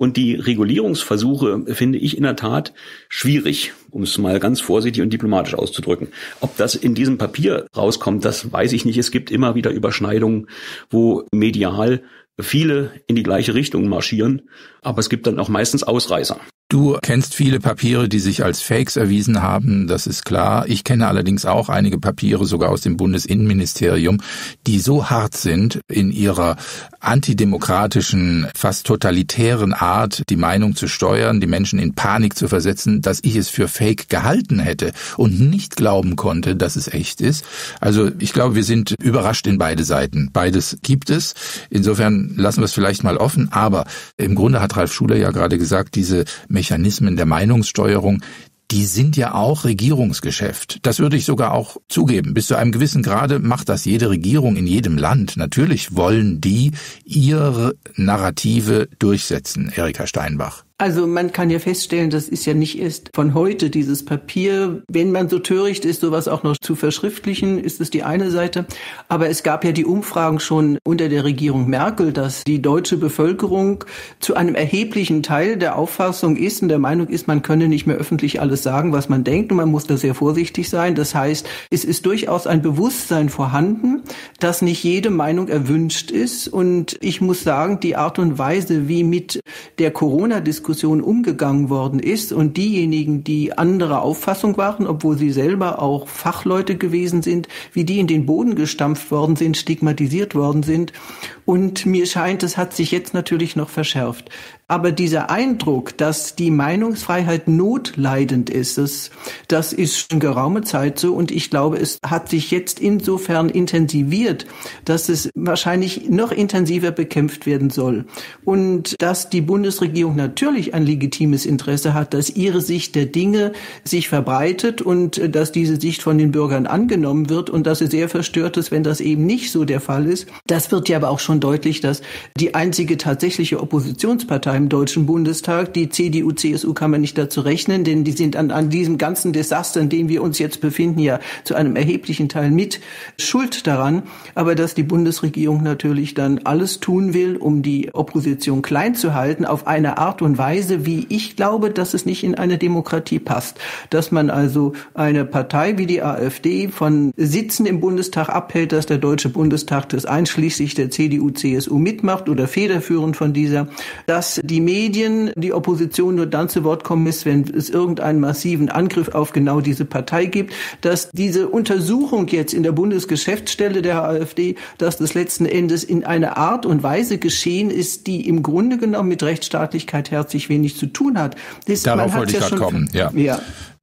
und die Regulierungsversuche finde ich in der Tat schwierig, um es mal ganz vorsichtig und diplomatisch auszudrücken. Ob das in diesem Papier rauskommt, das weiß ich nicht. Es gibt immer wieder Überschneidungen, wo medial viele in die gleiche Richtung marschieren, aber es gibt dann auch meistens Ausreißer. Du kennst viele Papiere, die sich als Fakes erwiesen haben, das ist klar. Ich kenne allerdings auch einige Papiere, sogar aus dem Bundesinnenministerium, die so hart sind in ihrer antidemokratischen, fast totalitären Art, die Meinung zu steuern, die Menschen in Panik zu versetzen, dass ich es für Fake gehalten hätte und nicht glauben konnte, dass es echt ist. Also ich glaube, wir sind überrascht in beide Seiten. Beides gibt es. Insofern lassen wir es vielleicht mal offen. Aber im Grunde hat Ralf Schuler ja gerade gesagt, diese Mechanismen der Meinungssteuerung, die sind ja auch Regierungsgeschäft. Das würde ich sogar auch zugeben. Bis zu einem gewissen Grade macht das jede Regierung in jedem Land. Natürlich wollen die ihre Narrative durchsetzen, Erika Steinbach. Also man kann ja feststellen, das ist ja nicht erst von heute dieses Papier. Wenn man so töricht ist, sowas auch noch zu verschriftlichen, ist es die eine Seite. Aber es gab ja die Umfragen schon unter der Regierung Merkel, dass die deutsche Bevölkerung zu einem erheblichen Teil der Auffassung ist und der Meinung ist, man könne nicht mehr öffentlich alles sagen, was man denkt und man muss da sehr vorsichtig sein. Das heißt, es ist durchaus ein Bewusstsein vorhanden, dass nicht jede Meinung erwünscht ist. Und ich muss sagen, die Art und Weise, wie mit der Corona-Diskussion Diskussion umgegangen worden ist und diejenigen, die anderer Auffassung waren, obwohl sie selber auch Fachleute gewesen sind, wie die in den Boden gestampft worden sind, stigmatisiert worden sind. Und mir scheint, es hat sich jetzt natürlich noch verschärft. Aber dieser Eindruck, dass die Meinungsfreiheit notleidend ist, das, das ist schon geraume Zeit so. Und ich glaube, es hat sich jetzt insofern intensiviert, dass es wahrscheinlich noch intensiver bekämpft werden soll. Und dass die Bundesregierung natürlich ein legitimes Interesse hat, dass ihre Sicht der Dinge sich verbreitet und dass diese Sicht von den Bürgern angenommen wird und dass sie sehr verstört ist, wenn das eben nicht so der Fall ist. Das wird ja aber auch schon deutlich, dass die einzige tatsächliche Oppositionspartei im Deutschen Bundestag. Die CDU, CSU kann man nicht dazu rechnen, denn die sind an, an diesem ganzen Desaster, in dem wir uns jetzt befinden, ja zu einem erheblichen Teil mit schuld daran. Aber dass die Bundesregierung natürlich dann alles tun will, um die Opposition klein zu halten, auf eine Art und Weise, wie ich glaube, dass es nicht in eine Demokratie passt. Dass man also eine Partei wie die AfD von Sitzen im Bundestag abhält, dass der Deutsche Bundestag das einschließlich der CDU, CSU mitmacht oder federführend von dieser, dass die Medien, die Opposition nur dann zu Wort kommen ist, wenn es irgendeinen massiven Angriff auf genau diese Partei gibt, dass diese Untersuchung jetzt in der Bundesgeschäftsstelle der AfD, dass das letzten Endes in einer Art und Weise geschehen ist, die im Grunde genommen mit Rechtsstaatlichkeit herzlich wenig zu tun hat. Das, Darauf wollte ich ja gerade kommen, ja. ja.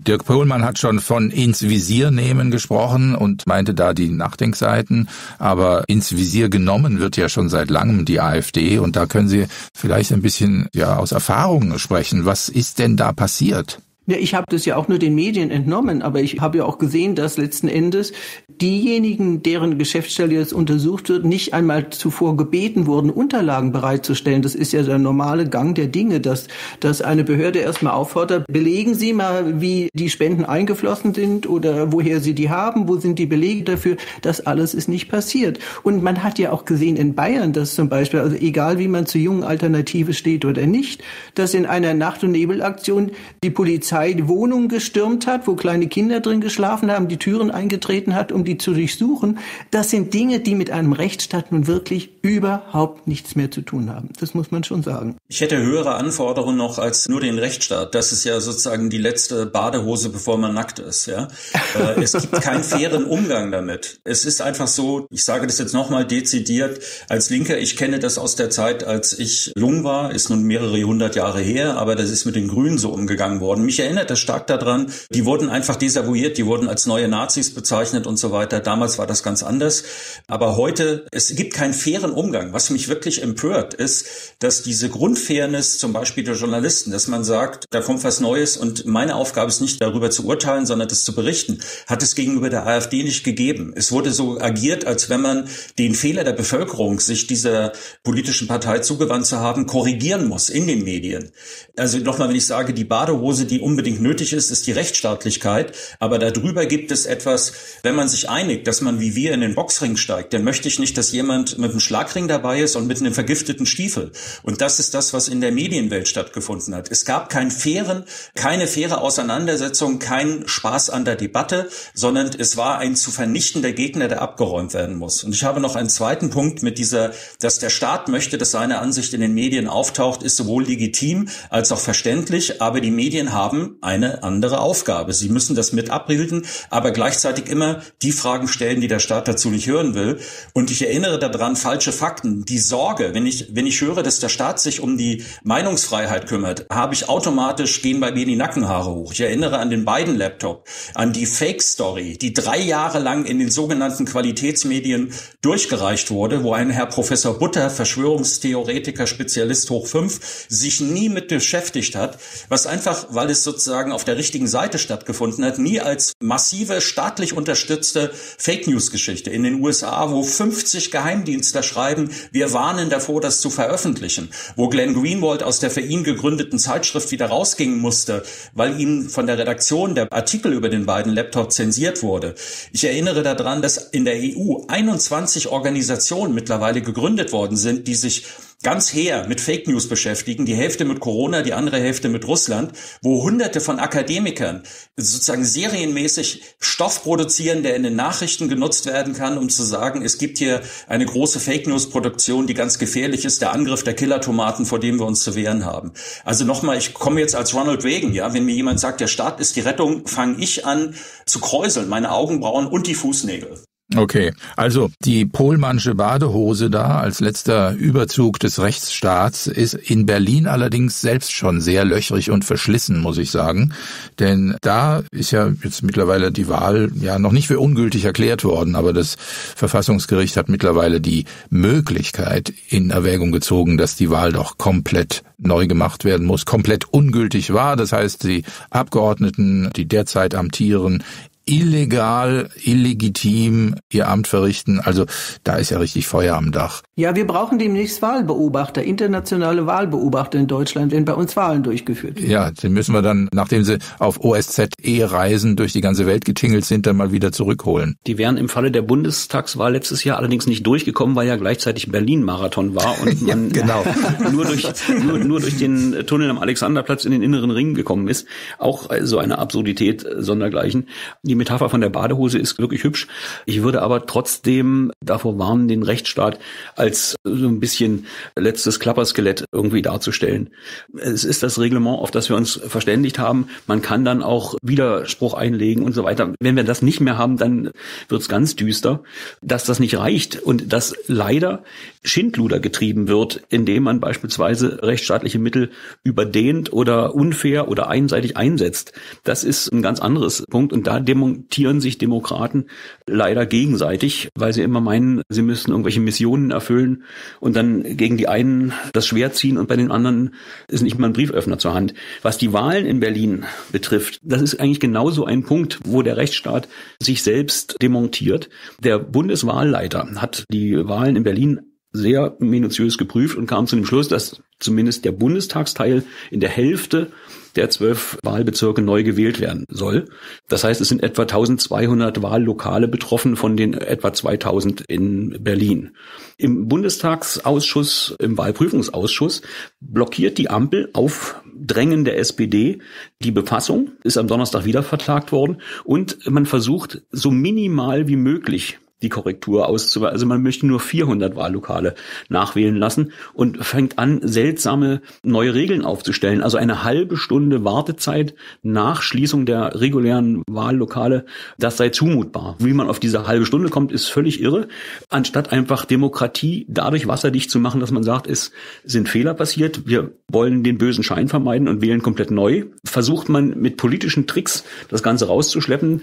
Dirk Pohlmann hat schon von ins Visier nehmen gesprochen und meinte da die Nachdenkseiten, aber ins Visier genommen wird ja schon seit langem die AfD und da können Sie vielleicht ein bisschen ja aus Erfahrung sprechen. Was ist denn da passiert? Ja, ich habe das ja auch nur den Medien entnommen, aber ich habe ja auch gesehen, dass letzten Endes diejenigen, deren Geschäftsstelle jetzt untersucht wird, nicht einmal zuvor gebeten wurden, Unterlagen bereitzustellen. Das ist ja der normale Gang der Dinge, dass, dass eine Behörde erstmal auffordert, belegen Sie mal, wie die Spenden eingeflossen sind oder woher Sie die haben, wo sind die Belege dafür. Das alles ist nicht passiert. Und man hat ja auch gesehen in Bayern, dass zum Beispiel, also egal wie man zur jungen Alternative steht oder nicht, dass in einer Nacht- und Nebelaktion die Polizei Polizei die Wohnung gestürmt hat, wo kleine Kinder drin geschlafen haben, die Türen eingetreten hat, um die zu durchsuchen. Das sind Dinge, die mit einem Rechtsstaat nun wirklich überhaupt nichts mehr zu tun haben. Das muss man schon sagen. Ich hätte höhere Anforderungen noch als nur den Rechtsstaat. Das ist ja sozusagen die letzte Badehose, bevor man nackt ist. Ja? Äh, es gibt keinen fairen Umgang damit. Es ist einfach so, ich sage das jetzt nochmal dezidiert, als Linker, ich kenne das aus der Zeit, als ich jung war, ist nun mehrere hundert Jahre her, aber das ist mit den Grünen so umgegangen worden. Mich erinnert das stark daran, die wurden einfach desavouiert, die wurden als neue Nazis bezeichnet und so weiter. Damals war das ganz anders. Aber heute, es gibt keinen fairen Umgang. Was mich wirklich empört, ist, dass diese Grundfairness zum Beispiel der Journalisten, dass man sagt, da kommt was Neues und meine Aufgabe ist nicht darüber zu urteilen, sondern das zu berichten, hat es gegenüber der AfD nicht gegeben. Es wurde so agiert, als wenn man den Fehler der Bevölkerung, sich dieser politischen Partei zugewandt zu haben, korrigieren muss in den Medien. Also nochmal, wenn ich sage, die Badehose, die um unbedingt nötig ist, ist die Rechtsstaatlichkeit. Aber darüber gibt es etwas, wenn man sich einigt, dass man wie wir in den Boxring steigt, dann möchte ich nicht, dass jemand mit einem Schlagring dabei ist und mit einem vergifteten Stiefel. Und das ist das, was in der Medienwelt stattgefunden hat. Es gab keinen fairen, keine faire Auseinandersetzung, keinen Spaß an der Debatte, sondern es war ein zu vernichtender Gegner, der abgeräumt werden muss. Und ich habe noch einen zweiten Punkt mit dieser, dass der Staat möchte, dass seine Ansicht in den Medien auftaucht, ist sowohl legitim als auch verständlich, aber die Medien haben eine andere Aufgabe. Sie müssen das mit abbilden, aber gleichzeitig immer die Fragen stellen, die der Staat dazu nicht hören will. Und ich erinnere daran, falsche Fakten. Die Sorge, wenn ich, wenn ich höre, dass der Staat sich um die Meinungsfreiheit kümmert, habe ich automatisch, gehen bei mir die Nackenhaare hoch. Ich erinnere an den beiden Laptop, an die Fake Story, die drei Jahre lang in den sogenannten Qualitätsmedien durchgereicht wurde, wo ein Herr Professor Butter, Verschwörungstheoretiker, Spezialist hoch fünf, sich nie mit beschäftigt hat, was einfach, weil es sozusagen auf der richtigen Seite stattgefunden hat, nie als massive staatlich unterstützte Fake News Geschichte in den USA, wo 50 Geheimdienstler schreiben, wir warnen davor, das zu veröffentlichen, wo Glenn Greenwald aus der für ihn gegründeten Zeitschrift wieder rausgingen musste, weil ihm von der Redaktion der Artikel über den beiden Laptops zensiert wurde. Ich erinnere daran, dass in der EU 21 Organisationen mittlerweile gegründet worden sind, die sich ganz her mit Fake News beschäftigen, die Hälfte mit Corona, die andere Hälfte mit Russland, wo hunderte von Akademikern sozusagen serienmäßig Stoff produzieren, der in den Nachrichten genutzt werden kann, um zu sagen, es gibt hier eine große Fake News Produktion, die ganz gefährlich ist, der Angriff der Killertomaten, vor dem wir uns zu wehren haben. Also nochmal, ich komme jetzt als Ronald Reagan, ja, wenn mir jemand sagt, der Staat ist die Rettung, fange ich an zu kräuseln, meine Augenbrauen und die Fußnägel. Okay, also die Pohlmannsche Badehose da als letzter Überzug des Rechtsstaats ist in Berlin allerdings selbst schon sehr löchrig und verschlissen, muss ich sagen. Denn da ist ja jetzt mittlerweile die Wahl ja noch nicht für ungültig erklärt worden, aber das Verfassungsgericht hat mittlerweile die Möglichkeit in Erwägung gezogen, dass die Wahl doch komplett neu gemacht werden muss, komplett ungültig war. Das heißt, die Abgeordneten, die derzeit amtieren, illegal, illegitim ihr Amt verrichten. Also da ist ja richtig Feuer am Dach. Ja, wir brauchen demnächst Wahlbeobachter, internationale Wahlbeobachter in Deutschland, wenn bei uns Wahlen durchgeführt werden. Ja, den müssen wir dann, nachdem sie auf OSZE-Reisen durch die ganze Welt getingelt sind, dann mal wieder zurückholen. Die wären im Falle der Bundestagswahl letztes Jahr allerdings nicht durchgekommen, weil ja gleichzeitig Berlin-Marathon war und man ja, genau. nur, durch, nur, nur durch den Tunnel am Alexanderplatz in den inneren Ring gekommen ist. Auch so eine Absurdität sondergleichen. Die Metapher von der Badehose ist wirklich hübsch. Ich würde aber trotzdem davor warnen, den Rechtsstaat als so ein bisschen letztes Klapperskelett irgendwie darzustellen. Es ist das Reglement, auf das wir uns verständigt haben. Man kann dann auch Widerspruch einlegen und so weiter. Wenn wir das nicht mehr haben, dann wird es ganz düster, dass das nicht reicht und dass leider Schindluder getrieben wird, indem man beispielsweise rechtsstaatliche Mittel überdehnt oder unfair oder einseitig einsetzt. Das ist ein ganz anderes Punkt und da demontieren sich Demokraten leider gegenseitig, weil sie immer meinen, sie müssen irgendwelche Missionen erfüllen und dann gegen die einen das Schwert ziehen und bei den anderen ist nicht mal ein Brieföffner zur Hand. Was die Wahlen in Berlin betrifft, das ist eigentlich genauso ein Punkt, wo der Rechtsstaat sich selbst demontiert. Der Bundeswahlleiter hat die Wahlen in Berlin sehr minutiös geprüft und kam zu dem Schluss, dass zumindest der Bundestagsteil in der Hälfte der zwölf Wahlbezirke neu gewählt werden soll. Das heißt, es sind etwa 1200 Wahllokale betroffen von den etwa 2000 in Berlin. Im Bundestagsausschuss, im Wahlprüfungsausschuss blockiert die Ampel auf Drängen der SPD die Befassung, ist am Donnerstag wieder vertagt worden und man versucht so minimal wie möglich die Korrektur auszuweisen. Also man möchte nur 400 Wahllokale nachwählen lassen und fängt an, seltsame neue Regeln aufzustellen. Also eine halbe Stunde Wartezeit nach Schließung der regulären Wahllokale, das sei zumutbar. Wie man auf diese halbe Stunde kommt, ist völlig irre. Anstatt einfach Demokratie dadurch wasserdicht zu machen, dass man sagt, es sind Fehler passiert, wir wollen den bösen Schein vermeiden und wählen komplett neu, versucht man mit politischen Tricks das Ganze rauszuschleppen.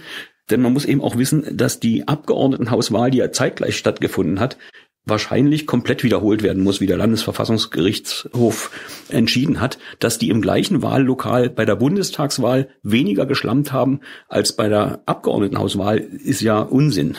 Denn man muss eben auch wissen, dass die Abgeordnetenhauswahl, die ja zeitgleich stattgefunden hat, wahrscheinlich komplett wiederholt werden muss, wie der Landesverfassungsgerichtshof entschieden hat, dass die im gleichen Wahllokal bei der Bundestagswahl weniger geschlammt haben als bei der Abgeordnetenhauswahl, ist ja Unsinn.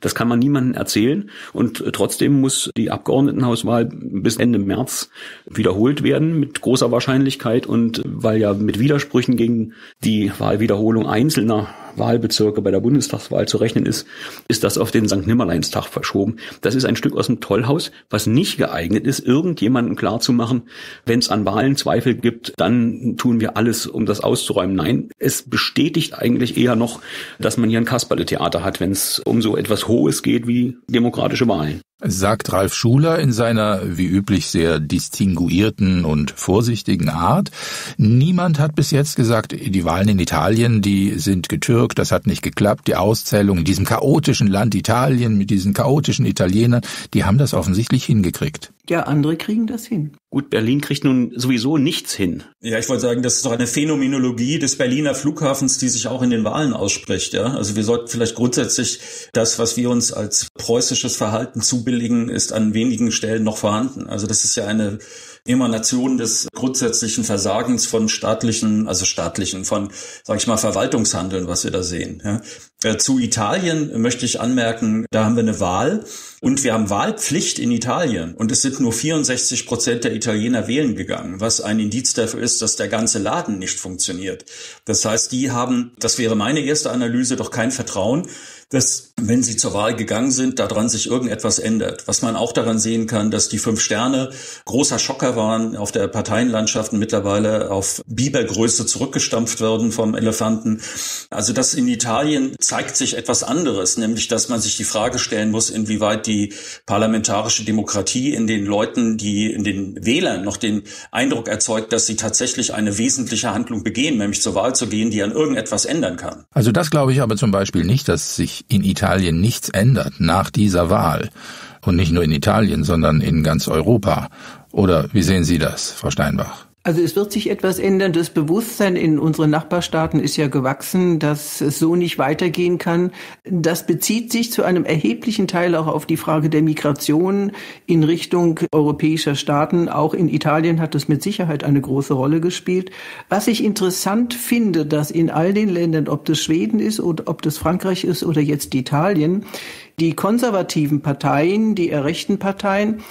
Das kann man niemandem erzählen und trotzdem muss die Abgeordnetenhauswahl bis Ende März wiederholt werden mit großer Wahrscheinlichkeit und weil ja mit Widersprüchen gegen die Wahlwiederholung einzelner Wahlbezirke bei der Bundestagswahl zu rechnen ist, ist das auf den St. Nimmerleinstag verschoben. Das ist ein Stück aus dem Tollhaus, was nicht geeignet ist, irgendjemandem klarzumachen, wenn es an Wahlen Zweifel gibt, dann tun wir alles, um das auszuräumen. Nein, es bestätigt eigentlich eher noch, dass man hier ein Kasperle-Theater hat, wenn es um so etwas Hohes geht wie demokratische Wahlen. Sagt Ralf Schuler in seiner wie üblich sehr distinguierten und vorsichtigen Art. Niemand hat bis jetzt gesagt, die Wahlen in Italien, die sind getürkt, das hat nicht geklappt. Die Auszählung in diesem chaotischen Land Italien mit diesen chaotischen Italienern, die haben das offensichtlich hingekriegt. Ja, andere kriegen das hin. Gut, Berlin kriegt nun sowieso nichts hin. Ja, ich wollte sagen, das ist doch eine Phänomenologie des Berliner Flughafens, die sich auch in den Wahlen ausspricht. Ja, also wir sollten vielleicht grundsätzlich das, was wir uns als preußisches Verhalten zubilligen, ist an wenigen Stellen noch vorhanden. Also das ist ja eine Emanation des grundsätzlichen Versagens von staatlichen, also staatlichen, von, sage ich mal, Verwaltungshandeln, was wir da sehen. Ja. Äh, zu Italien möchte ich anmerken, da haben wir eine Wahl und wir haben Wahlpflicht in Italien und es sind nur 64 Prozent der Italiener wählen gegangen, was ein Indiz dafür ist, dass der ganze Laden nicht funktioniert. Das heißt, die haben, das wäre meine erste Analyse, doch kein Vertrauen dass, wenn sie zur Wahl gegangen sind, daran sich irgendetwas ändert. Was man auch daran sehen kann, dass die fünf Sterne großer Schocker waren auf der Parteienlandschaft und mittlerweile auf Bibergröße zurückgestampft werden vom Elefanten. Also das in Italien zeigt sich etwas anderes, nämlich dass man sich die Frage stellen muss, inwieweit die parlamentarische Demokratie in den Leuten, die in den Wählern noch den Eindruck erzeugt, dass sie tatsächlich eine wesentliche Handlung begehen, nämlich zur Wahl zu gehen, die an irgendetwas ändern kann. Also das glaube ich aber zum Beispiel nicht, dass sich in Italien nichts ändert nach dieser Wahl, und nicht nur in Italien, sondern in ganz Europa. Oder wie sehen Sie das, Frau Steinbach? Also es wird sich etwas ändern. Das Bewusstsein in unseren Nachbarstaaten ist ja gewachsen, dass es so nicht weitergehen kann. Das bezieht sich zu einem erheblichen Teil auch auf die Frage der Migration in Richtung europäischer Staaten. Auch in Italien hat es mit Sicherheit eine große Rolle gespielt. Was ich interessant finde, dass in all den Ländern, ob das Schweden ist oder ob das Frankreich ist oder jetzt Italien, die konservativen Parteien, die rechten Parteien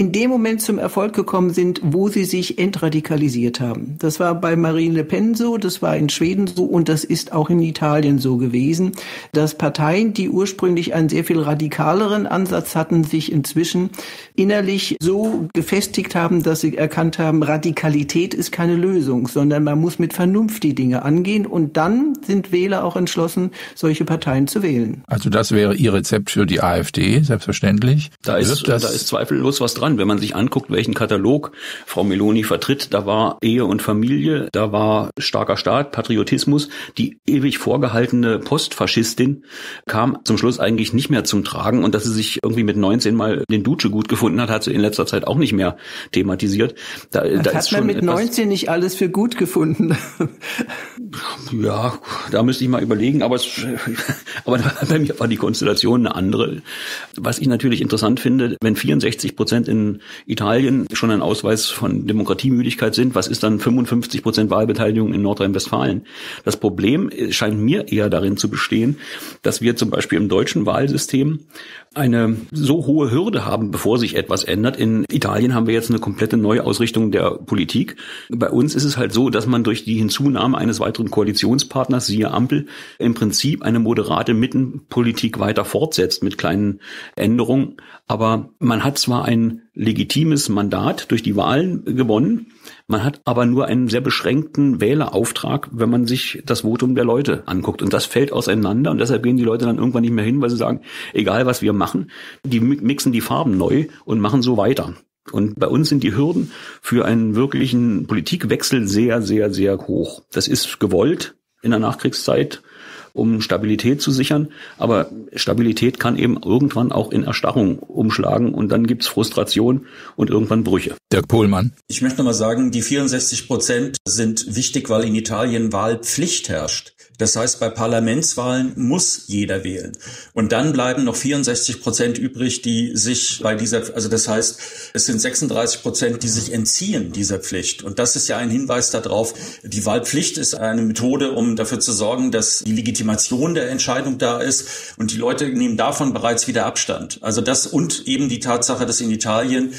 in dem Moment zum Erfolg gekommen sind, wo sie sich entradikalisiert haben. Das war bei Marine Le Pen so, das war in Schweden so und das ist auch in Italien so gewesen, dass Parteien, die ursprünglich einen sehr viel radikaleren Ansatz hatten, sich inzwischen innerlich so gefestigt haben, dass sie erkannt haben, Radikalität ist keine Lösung, sondern man muss mit Vernunft die Dinge angehen und dann sind Wähler auch entschlossen, solche Parteien zu wählen. Also das wäre Ihr Rezept für die AfD, selbstverständlich. Da ist, da ist zweifellos was dran dran. Wenn man sich anguckt, welchen Katalog Frau Meloni vertritt, da war Ehe und Familie, da war starker Staat, Patriotismus. Die ewig vorgehaltene Postfaschistin kam zum Schluss eigentlich nicht mehr zum Tragen und dass sie sich irgendwie mit 19 mal den Duce gut gefunden hat, hat sie in letzter Zeit auch nicht mehr thematisiert. Da, das da hat man mit 19 nicht alles für gut gefunden. ja, da müsste ich mal überlegen, aber, es, aber bei mir war die Konstellation eine andere. Was ich natürlich interessant finde, wenn 64 Prozent in Italien schon ein Ausweis von Demokratiemüdigkeit sind, was ist dann 55 Prozent Wahlbeteiligung in Nordrhein-Westfalen? Das Problem scheint mir eher darin zu bestehen, dass wir zum Beispiel im deutschen Wahlsystem eine so hohe Hürde haben, bevor sich etwas ändert. In Italien haben wir jetzt eine komplette Neuausrichtung der Politik. Bei uns ist es halt so, dass man durch die Hinzunahme eines weiteren Koalitionspartners, siehe Ampel, im Prinzip eine moderate Mittenpolitik weiter fortsetzt mit kleinen Änderungen. Aber man hat zwar ein legitimes Mandat durch die Wahlen gewonnen, man hat aber nur einen sehr beschränkten Wählerauftrag, wenn man sich das Votum der Leute anguckt. Und das fällt auseinander und deshalb gehen die Leute dann irgendwann nicht mehr hin, weil sie sagen, egal was wir machen, die mixen die Farben neu und machen so weiter. Und bei uns sind die Hürden für einen wirklichen Politikwechsel sehr, sehr, sehr hoch. Das ist gewollt in der Nachkriegszeit um Stabilität zu sichern. Aber Stabilität kann eben irgendwann auch in Erstarrung umschlagen und dann gibt's Frustration und irgendwann Brüche. Dirk Pohlmann. Ich möchte noch mal sagen, die 64 Prozent sind wichtig, weil in Italien Wahlpflicht herrscht. Das heißt, bei Parlamentswahlen muss jeder wählen. Und dann bleiben noch 64 Prozent übrig, die sich bei dieser, also das heißt, es sind 36 Prozent, die sich entziehen dieser Pflicht. Und das ist ja ein Hinweis darauf, die Wahlpflicht ist eine Methode, um dafür zu sorgen, dass die Legitimation der Entscheidung da ist. Und die Leute nehmen davon bereits wieder Abstand. Also das und eben die Tatsache, dass in Italien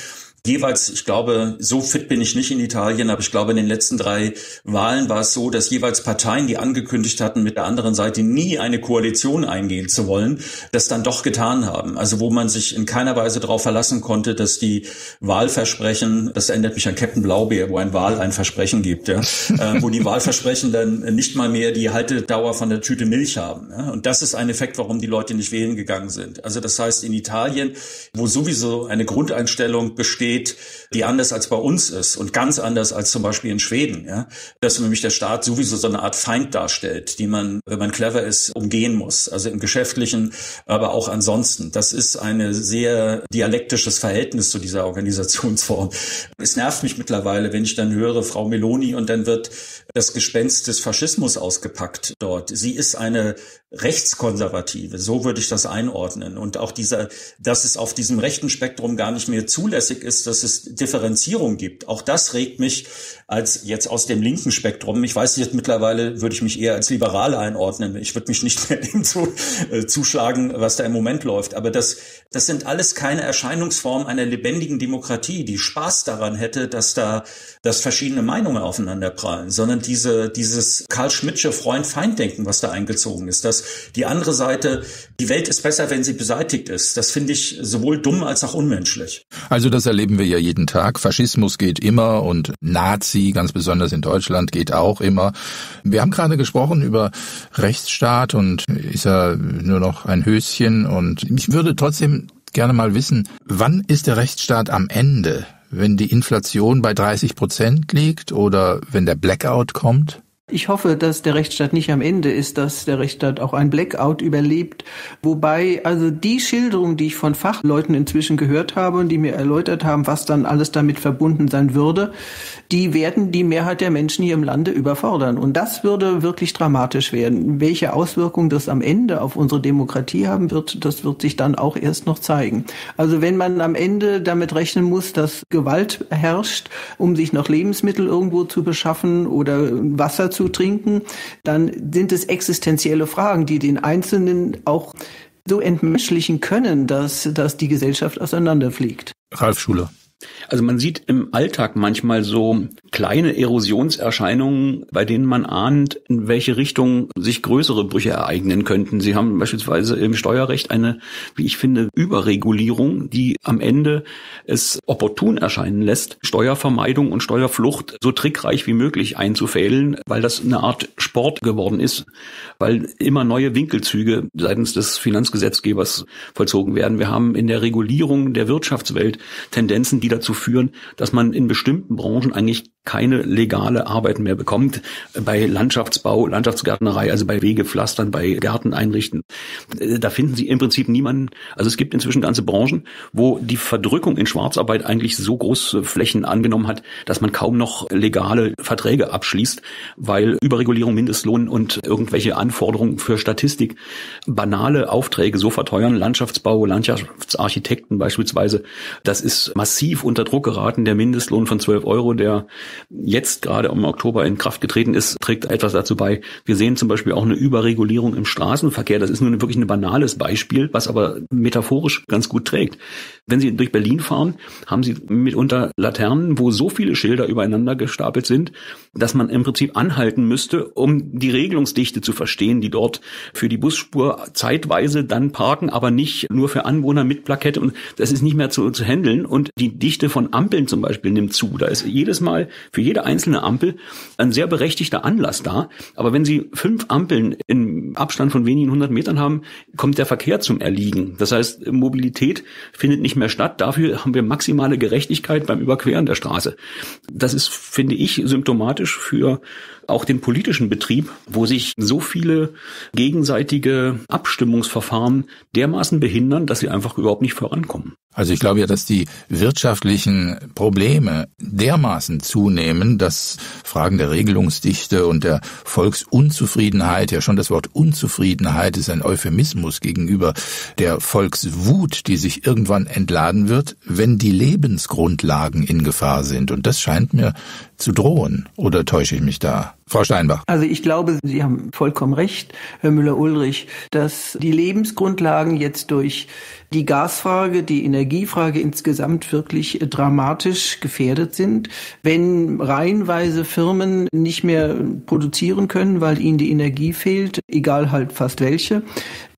jeweils, ich glaube, so fit bin ich nicht in Italien, aber ich glaube, in den letzten drei Wahlen war es so, dass jeweils Parteien, die angekündigt hatten, mit der anderen Seite nie eine Koalition eingehen zu wollen, das dann doch getan haben. Also wo man sich in keiner Weise darauf verlassen konnte, dass die Wahlversprechen, das erinnert mich an Captain Blaubeer, wo ein Wahl ein Versprechen gibt, ja, äh, wo die Wahlversprechen dann nicht mal mehr die Haltedauer von der Tüte Milch haben. Ja. Und das ist ein Effekt, warum die Leute nicht wählen gegangen sind. Also das heißt, in Italien, wo sowieso eine Grundeinstellung besteht, steht, die anders als bei uns ist und ganz anders als zum Beispiel in Schweden, ja, dass nämlich der Staat sowieso so eine Art Feind darstellt, die man, wenn man clever ist, umgehen muss, also im Geschäftlichen, aber auch ansonsten. Das ist ein sehr dialektisches Verhältnis zu dieser Organisationsform. Es nervt mich mittlerweile, wenn ich dann höre, Frau Meloni, und dann wird das Gespenst des Faschismus ausgepackt dort. Sie ist eine Rechtskonservative, so würde ich das einordnen. Und auch dieser, dass es auf diesem rechten Spektrum gar nicht mehr zulässig ist, dass es Differenzierung gibt. Auch das regt mich als jetzt aus dem linken Spektrum. Ich weiß nicht, mittlerweile würde ich mich eher als Liberale einordnen. Ich würde mich nicht mehr dem zu, äh, zuschlagen, was da im Moment läuft. Aber das, das sind alles keine Erscheinungsformen einer lebendigen Demokratie, die Spaß daran hätte, dass da, dass verschiedene Meinungen aufeinander prallen, sondern diese, dieses Karl Schmidtsche Freund-Feind-Denken, was da eingezogen ist, die andere Seite, die Welt ist besser, wenn sie beseitigt ist. Das finde ich sowohl dumm als auch unmenschlich. Also das erleben wir ja jeden Tag. Faschismus geht immer und Nazi, ganz besonders in Deutschland, geht auch immer. Wir haben gerade gesprochen über Rechtsstaat und ist er nur noch ein Höschen und ich würde trotzdem gerne mal wissen, wann ist der Rechtsstaat am Ende? Wenn die Inflation bei 30 Prozent liegt oder wenn der Blackout kommt? Ich hoffe, dass der Rechtsstaat nicht am Ende ist, dass der Rechtsstaat auch ein Blackout überlebt. Wobei also die Schilderung, die ich von Fachleuten inzwischen gehört habe und die mir erläutert haben, was dann alles damit verbunden sein würde, die werden die Mehrheit der Menschen hier im Lande überfordern. Und das würde wirklich dramatisch werden. Welche Auswirkungen das am Ende auf unsere Demokratie haben wird, das wird sich dann auch erst noch zeigen. Also wenn man am Ende damit rechnen muss, dass Gewalt herrscht, um sich noch Lebensmittel irgendwo zu beschaffen oder Wasser zu zu trinken, dann sind es existenzielle Fragen, die den Einzelnen auch so entmenschlichen können, dass, dass die Gesellschaft auseinanderfliegt. Ralf Schuler. Also man sieht im Alltag manchmal so kleine Erosionserscheinungen, bei denen man ahnt, in welche Richtung sich größere Brüche ereignen könnten. Sie haben beispielsweise im Steuerrecht eine, wie ich finde, Überregulierung, die am Ende es opportun erscheinen lässt, Steuervermeidung und Steuerflucht so trickreich wie möglich einzufädeln, weil das eine Art Sport geworden ist, weil immer neue Winkelzüge seitens des Finanzgesetzgebers vollzogen werden. Wir haben in der Regulierung der Wirtschaftswelt Tendenzen, die dazu führen, dass man in bestimmten Branchen eigentlich keine legale Arbeit mehr bekommt. Bei Landschaftsbau, Landschaftsgärtnerei, also bei Wegepflastern, bei Gärten einrichten. Da finden Sie im Prinzip niemanden. Also es gibt inzwischen ganze Branchen, wo die Verdrückung in Schwarzarbeit eigentlich so große Flächen angenommen hat, dass man kaum noch legale Verträge abschließt, weil Überregulierung, Mindestlohn und irgendwelche Anforderungen für Statistik banale Aufträge so verteuern. Landschaftsbau, Landschaftsarchitekten beispielsweise. Das ist massiv unter Druck geraten. Der Mindestlohn von 12 Euro, der jetzt gerade im Oktober in Kraft getreten ist, trägt etwas dazu bei. Wir sehen zum Beispiel auch eine Überregulierung im Straßenverkehr. Das ist nur wirklich ein banales Beispiel, was aber metaphorisch ganz gut trägt. Wenn Sie durch Berlin fahren, haben Sie mitunter Laternen, wo so viele Schilder übereinander gestapelt sind, dass man im Prinzip anhalten müsste, um die Regelungsdichte zu verstehen, die dort für die Busspur zeitweise dann parken, aber nicht nur für Anwohner mit Plakette. Und das ist nicht mehr zu, zu handeln. Und die Dichte von Ampeln zum Beispiel nimmt zu. Da ist jedes Mal für jede einzelne Ampel ein sehr berechtigter Anlass da. Aber wenn Sie fünf Ampeln im Abstand von wenigen hundert Metern haben, kommt der Verkehr zum Erliegen. Das heißt, Mobilität findet nicht mehr statt. Dafür haben wir maximale Gerechtigkeit beim Überqueren der Straße. Das ist, finde ich, symptomatisch für auch den politischen Betrieb, wo sich so viele gegenseitige Abstimmungsverfahren dermaßen behindern, dass sie einfach überhaupt nicht vorankommen. Also ich glaube ja, dass die wirtschaftlichen Probleme dermaßen zunehmen, dass Fragen der Regelungsdichte und der Volksunzufriedenheit, ja schon das Wort Unzufriedenheit ist ein Euphemismus gegenüber der Volkswut, die sich irgendwann entladen wird, wenn die Lebensgrundlagen in Gefahr sind. Und das scheint mir zu drohen. Oder täusche ich mich da? Frau Steinbach. Also ich glaube, Sie haben vollkommen recht, Herr Müller-Ulrich, dass die Lebensgrundlagen jetzt durch die Gasfrage, die Energiefrage insgesamt wirklich dramatisch gefährdet sind. Wenn reihenweise Firmen nicht mehr produzieren können, weil ihnen die Energie fehlt, egal halt fast welche,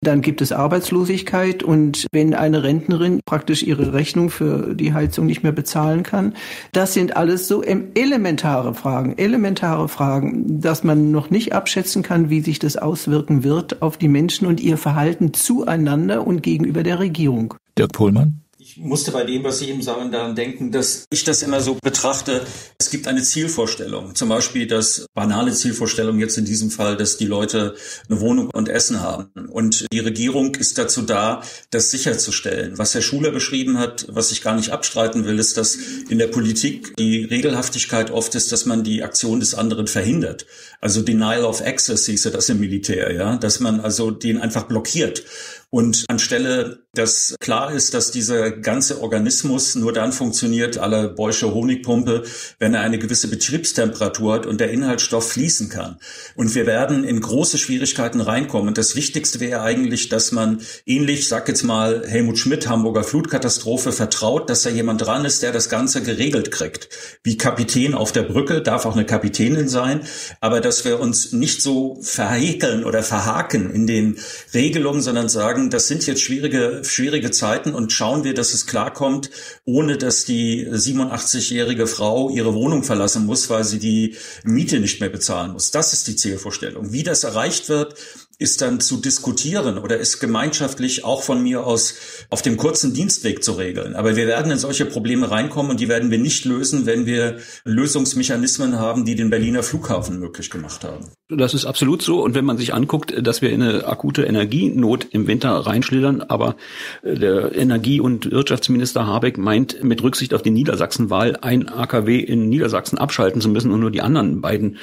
dann gibt es Arbeitslosigkeit und wenn eine Rentnerin praktisch ihre Rechnung für die Heizung nicht mehr bezahlen kann, das sind alles so elementare Fragen, elementare Fragen, dass man noch nicht abschätzen kann, wie sich das auswirken wird auf die Menschen und ihr Verhalten zueinander und gegenüber der Regierung. Dirk Pohlmann. Ich musste bei dem, was Sie eben sagen, daran denken, dass ich das immer so betrachte. Es gibt eine Zielvorstellung. Zum Beispiel das banale Zielvorstellung jetzt in diesem Fall, dass die Leute eine Wohnung und Essen haben. Und die Regierung ist dazu da, das sicherzustellen. Was Herr Schuler beschrieben hat, was ich gar nicht abstreiten will, ist, dass in der Politik die Regelhaftigkeit oft ist, dass man die Aktion des anderen verhindert. Also Denial of Access hieße das im Militär, ja, dass man also den einfach blockiert. Und anstelle, dass klar ist, dass dieser ganze Organismus nur dann funktioniert, alle Beusche Honigpumpe, wenn er eine gewisse Betriebstemperatur hat und der Inhaltsstoff fließen kann. Und wir werden in große Schwierigkeiten reinkommen. Und das Wichtigste wäre eigentlich, dass man ähnlich, sag jetzt mal, Helmut Schmidt, Hamburger Flutkatastrophe, vertraut, dass da jemand dran ist, der das Ganze geregelt kriegt. Wie Kapitän auf der Brücke, darf auch eine Kapitänin sein, aber dass wir uns nicht so verhäkeln oder verhaken in den Regelungen, sondern sagen, das sind jetzt schwierige, schwierige Zeiten und schauen wir, dass es klarkommt, ohne dass die 87-jährige Frau ihre Wohnung verlassen muss, weil sie die Miete nicht mehr bezahlen muss. Das ist die Zielvorstellung. Wie das erreicht wird, ist dann zu diskutieren oder ist gemeinschaftlich auch von mir aus auf dem kurzen Dienstweg zu regeln. Aber wir werden in solche Probleme reinkommen und die werden wir nicht lösen, wenn wir Lösungsmechanismen haben, die den Berliner Flughafen möglich gemacht haben. Das ist absolut so. Und wenn man sich anguckt, dass wir in eine akute Energienot im Winter reinschlittern, aber der Energie- und Wirtschaftsminister Habeck meint, mit Rücksicht auf die Niedersachsenwahl ein AKW in Niedersachsen abschalten zu müssen und nur die anderen beiden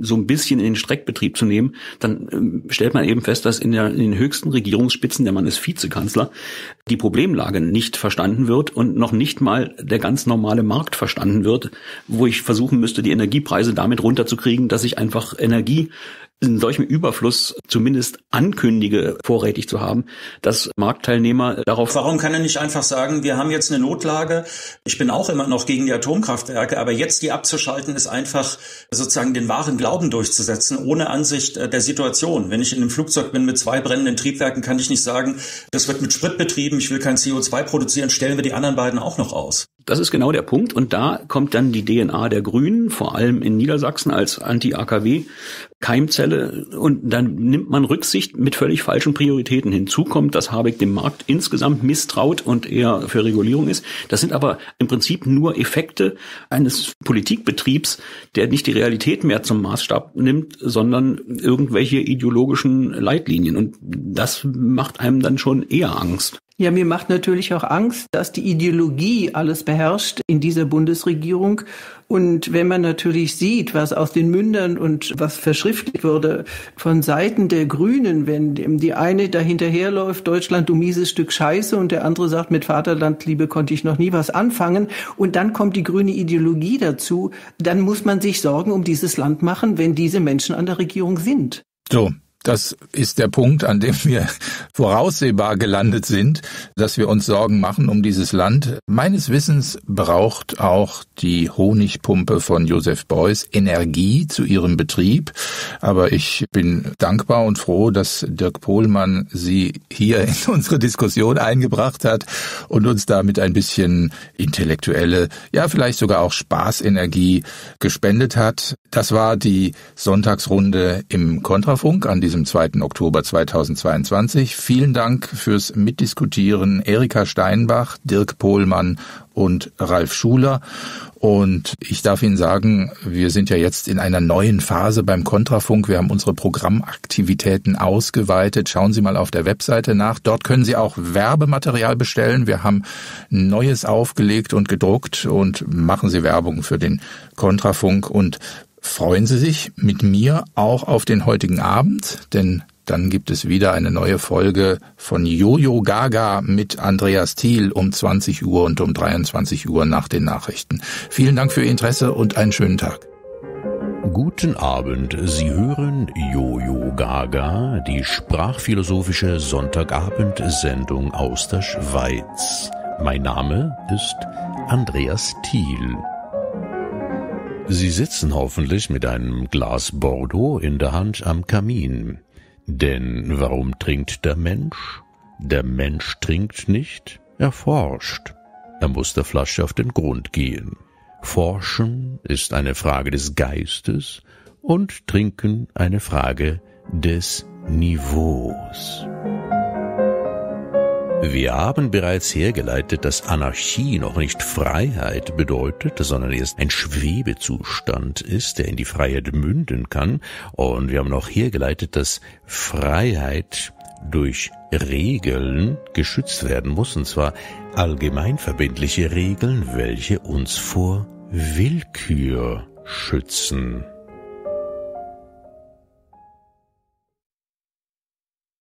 so ein bisschen in den Streckbetrieb zu nehmen, dann ähm, stellt man eben fest, dass in, der, in den höchsten Regierungsspitzen, der Mann ist Vizekanzler, die Problemlage nicht verstanden wird und noch nicht mal der ganz normale Markt verstanden wird, wo ich versuchen müsste, die Energiepreise damit runterzukriegen, dass ich einfach Energie in solchem Überfluss zumindest ankündige, vorrätig zu haben, dass Marktteilnehmer darauf. Warum kann er nicht einfach sagen, wir haben jetzt eine Notlage? Ich bin auch immer noch gegen die Atomkraftwerke, aber jetzt die abzuschalten ist einfach sozusagen den wahren Glauben durchzusetzen, ohne Ansicht der Situation. Wenn ich in einem Flugzeug bin mit zwei brennenden Triebwerken, kann ich nicht sagen, das wird mit Sprit betrieben, ich will kein CO2 produzieren, stellen wir die anderen beiden auch noch aus. Das ist genau der Punkt. Und da kommt dann die DNA der Grünen, vor allem in Niedersachsen als Anti-AKW Keimzelle und dann nimmt man Rücksicht mit völlig falschen Prioritäten. Hinzu kommt, dass Habeck dem Markt insgesamt misstraut und eher für Regulierung ist. Das sind aber im Prinzip nur Effekte eines Politikbetriebs, der nicht die Realität mehr zum Maßstab nimmt, sondern irgendwelche ideologischen Leitlinien. Und das macht einem dann schon eher Angst. Ja, mir macht natürlich auch Angst, dass die Ideologie alles beherrscht in dieser Bundesregierung. Und wenn man natürlich sieht, was aus den Mündern und was verschriftlicht wurde von Seiten der Grünen, wenn die eine dahinterherläuft, Deutschland, du mieses Stück Scheiße, und der andere sagt, mit Vaterlandliebe konnte ich noch nie was anfangen, und dann kommt die grüne Ideologie dazu, dann muss man sich Sorgen um dieses Land machen, wenn diese Menschen an der Regierung sind. So, das ist der Punkt, an dem wir voraussehbar gelandet sind, dass wir uns Sorgen machen um dieses Land. Meines Wissens braucht auch die Honigpumpe von Josef Beuys Energie zu ihrem Betrieb. Aber ich bin dankbar und froh, dass Dirk Pohlmann sie hier in unsere Diskussion eingebracht hat und uns damit ein bisschen intellektuelle, ja vielleicht sogar auch Spaßenergie gespendet hat. Das war die Sonntagsrunde im Kontrafunk an diesem diesem 2. Oktober 2022. Vielen Dank fürs Mitdiskutieren Erika Steinbach, Dirk Pohlmann und Ralf Schuler. Und ich darf Ihnen sagen, wir sind ja jetzt in einer neuen Phase beim Kontrafunk. Wir haben unsere Programmaktivitäten ausgeweitet. Schauen Sie mal auf der Webseite nach. Dort können Sie auch Werbematerial bestellen. Wir haben Neues aufgelegt und gedruckt und machen Sie Werbung für den Kontrafunk und freuen Sie sich mit mir auch auf den heutigen Abend, denn dann gibt es wieder eine neue Folge von Jojo Gaga mit Andreas Thiel um 20 Uhr und um 23 Uhr nach den Nachrichten. Vielen Dank für Ihr Interesse und einen schönen Tag. Guten Abend, Sie hören Jojo Gaga, die sprachphilosophische Sonntagabendsendung aus der Schweiz. Mein Name ist Andreas Thiel. Sie sitzen hoffentlich mit einem Glas Bordeaux in der Hand am Kamin. Denn warum trinkt der Mensch? Der Mensch trinkt nicht, er forscht. Er muss der Flasche auf den Grund gehen. Forschen ist eine Frage des Geistes und Trinken eine Frage des Niveaus. Wir haben bereits hergeleitet, dass Anarchie noch nicht Freiheit bedeutet, sondern erst ein Schwebezustand ist, der in die Freiheit münden kann. Und wir haben noch hergeleitet, dass Freiheit durch Regeln geschützt werden muss, und zwar allgemeinverbindliche Regeln, welche uns vor Willkür schützen.